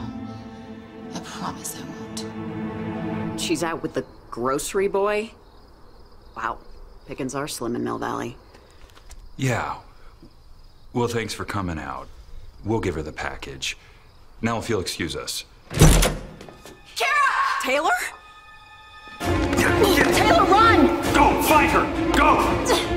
I promise I won't. She's out with the grocery boy? Wow. Pickings are slim in Mill Valley. Yeah. Well, thanks for coming out. We'll give her the package. Now, if you'll excuse us. Kara! Taylor? Taylor, run! Go, fight her! Go! Taylor!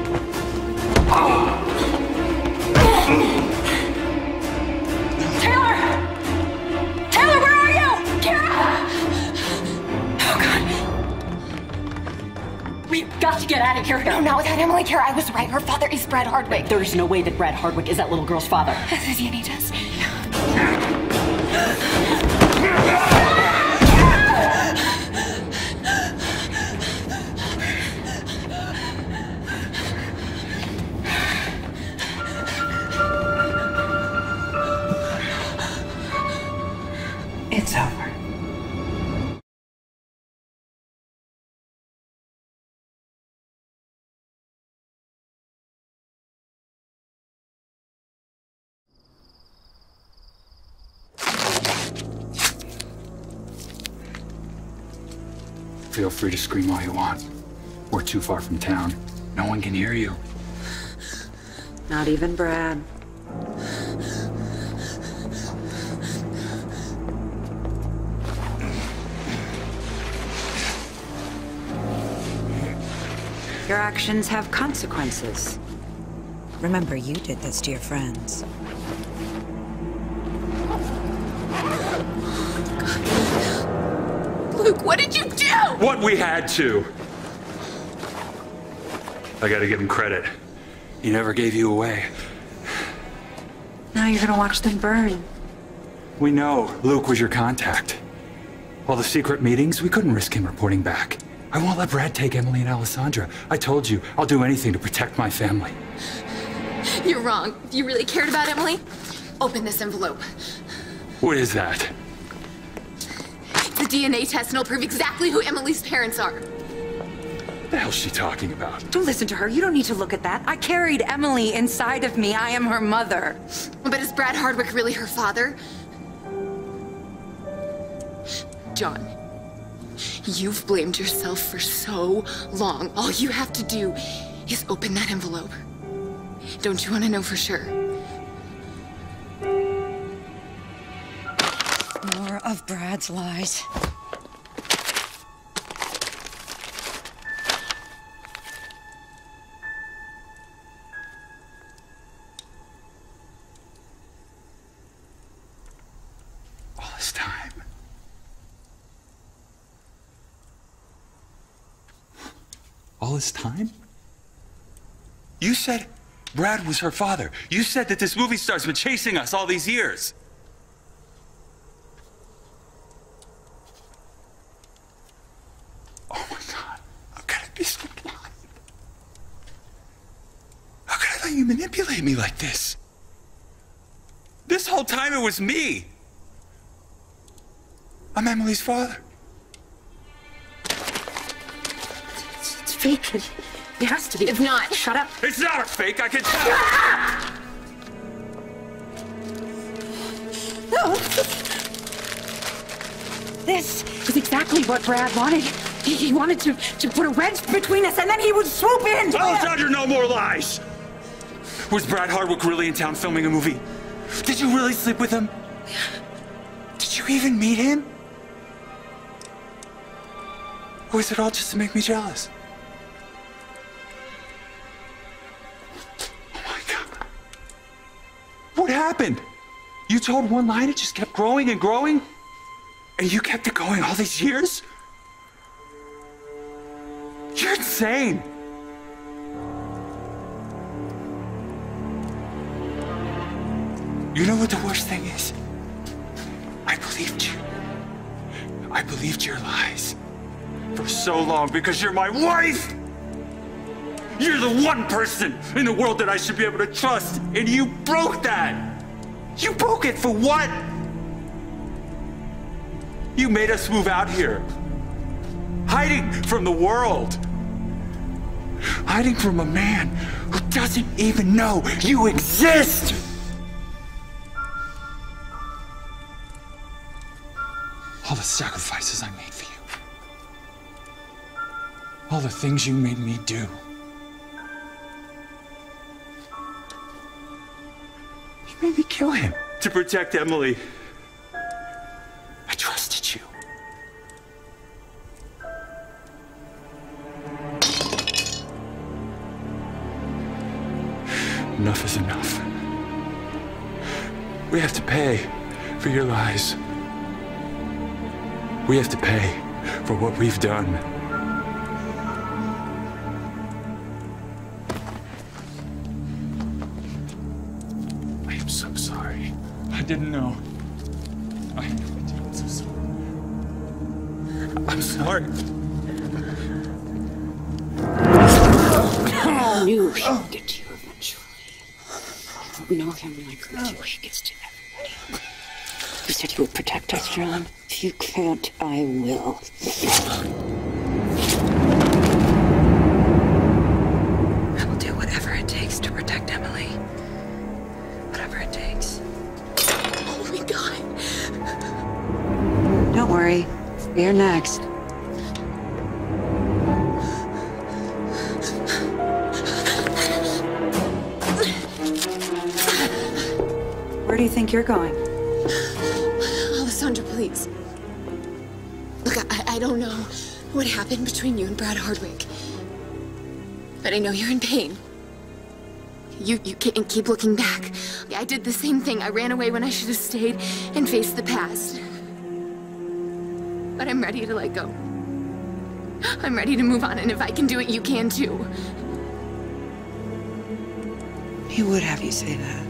We've got to get out of here. No, not without Emily Kara. I was right. Her father is Brad Hardwick. There's no way that Brad Hardwick is that little girl's father. The DNA test. Feel free to scream all you want. We're too far from town. No one can hear you. Not even Brad. Your actions have consequences. Remember, you did this to your friends. Luke, what did you do? What we had to. I gotta give him credit. He never gave you away. Now you're gonna watch them burn. We know Luke was your contact. All the secret meetings, we couldn't risk him reporting back. I won't let Brad take Emily and Alessandra. I told you, I'll do anything to protect my family. You're wrong. If you really cared about Emily, open this envelope. What is that? It's a DNA test and it'll prove exactly who Emily's parents are. What the hell's she talking about? Don't listen to her. You don't need to look at that. I carried Emily inside of me. I am her mother. But is Brad Hardwick really her father? John, you've blamed yourself for so long. All you have to do is open that envelope. Don't you want to know for sure? More of Brad's lies. All this time. All this time? You said Brad was her father. You said that this movie star's been chasing us all these years. Oh my god. How could I be so blind? How could I let you manipulate me like this? This whole time it was me. I'm Emily's father. It's fake. It has to be. It's not. Shut up. It's not a fake, I can tell. No. This is exactly what Brad wanted. He, he wanted to, to put a wedge between us, and then he would swoop in. Alessandra, no more lies! Was Brad Hardwick really in town filming a movie? Did you really sleep with him? Did you even meet him? Or was it all just to make me jealous? Oh my god. What happened? You told one lie and it just kept growing and growing? And you kept it going all these years? You're insane! You know what the worst thing is? I believed you. I believed your lies for so long because you're my wife! You're the one person in the world that I should be able to trust, and you broke that! You broke it for what? You made us move out here. Hiding from the world. Hiding from a man who doesn't even know you exist! All the sacrifices I made for you. All the things you made me do. You made me kill him to protect Emily. Enough is enough. We have to pay for your lies. We have to pay for what we've done. I am so sorry. I didn't know. I know I did. I'm so sorry. I'm sorry. I knew he would get you eventually. You know him like I do. He gets to everybody. You said you would protect us, John. If you can't, I will. I will do whatever it takes to protect Emily. Whatever it takes. Oh my god. Don't worry. You're next. Think you're going? Alessandra, please. Look, I, I don't know what happened between you and Brad Hardwick. But I know you're in pain. You, you can't keep looking back. I did the same thing. I ran away when I should have stayed and faced the past. But I'm ready to let go. I'm ready to move on, and if I can do it, you can too. He would have you say that.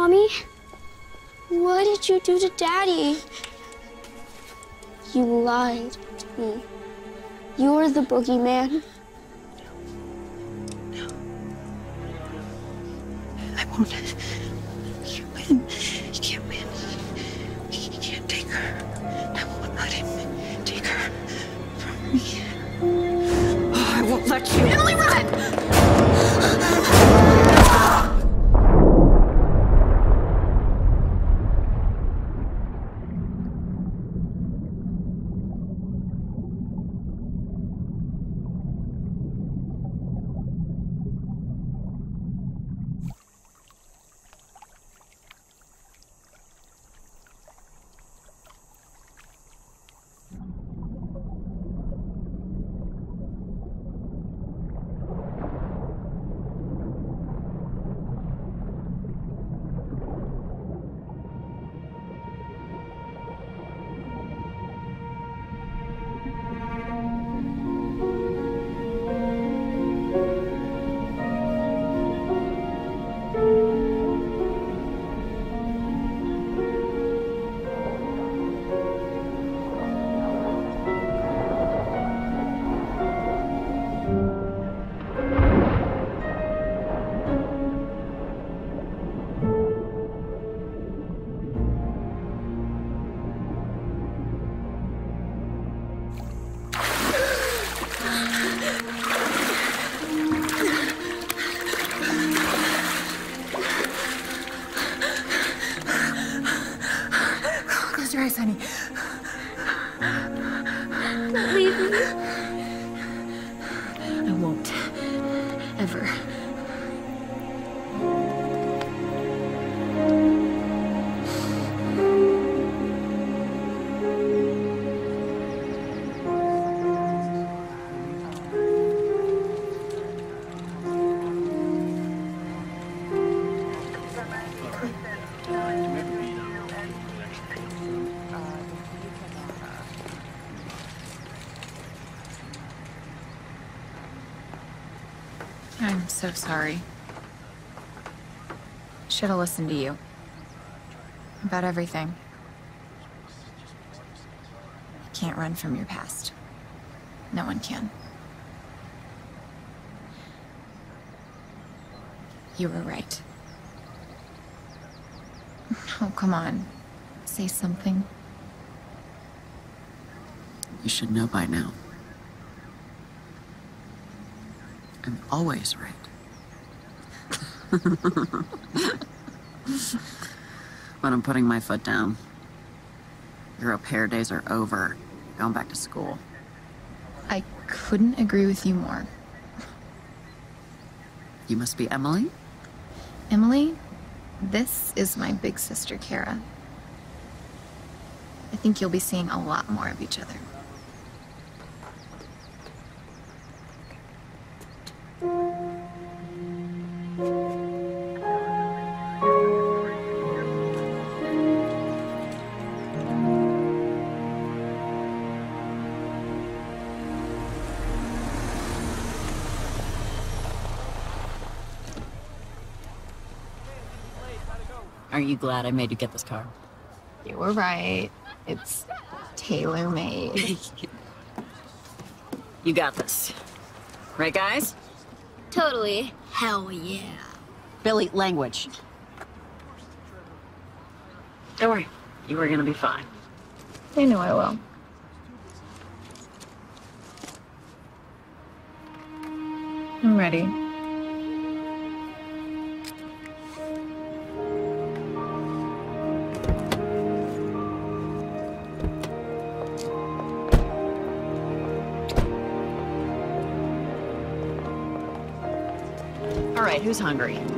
Mommy, what did you do to Daddy? You lied to me. You're the boogeyman. No. No. I won't. You can't win. You can't win. You can't take her. I won't let him take her from me. Oh, I won't let you. Emily, so sorry. Should have listened to you. About everything. You can't run from your past. No one can. You were right. Oh, come on. Say something. You should know by now. I'm always right. when I'm putting my foot down. Your au pair days are over. You're going back to school. I couldn't agree with you more. You must be Emily? Emily, this is my big sister, Kara. I think you'll be seeing a lot more of each other. Glad I made you get this car? You were right. It's tailor made. You got this. Right, guys? Totally. Hell yeah. Billy, language. Don't worry. You are gonna be fine. I know I will. I'm ready. Who's hungry?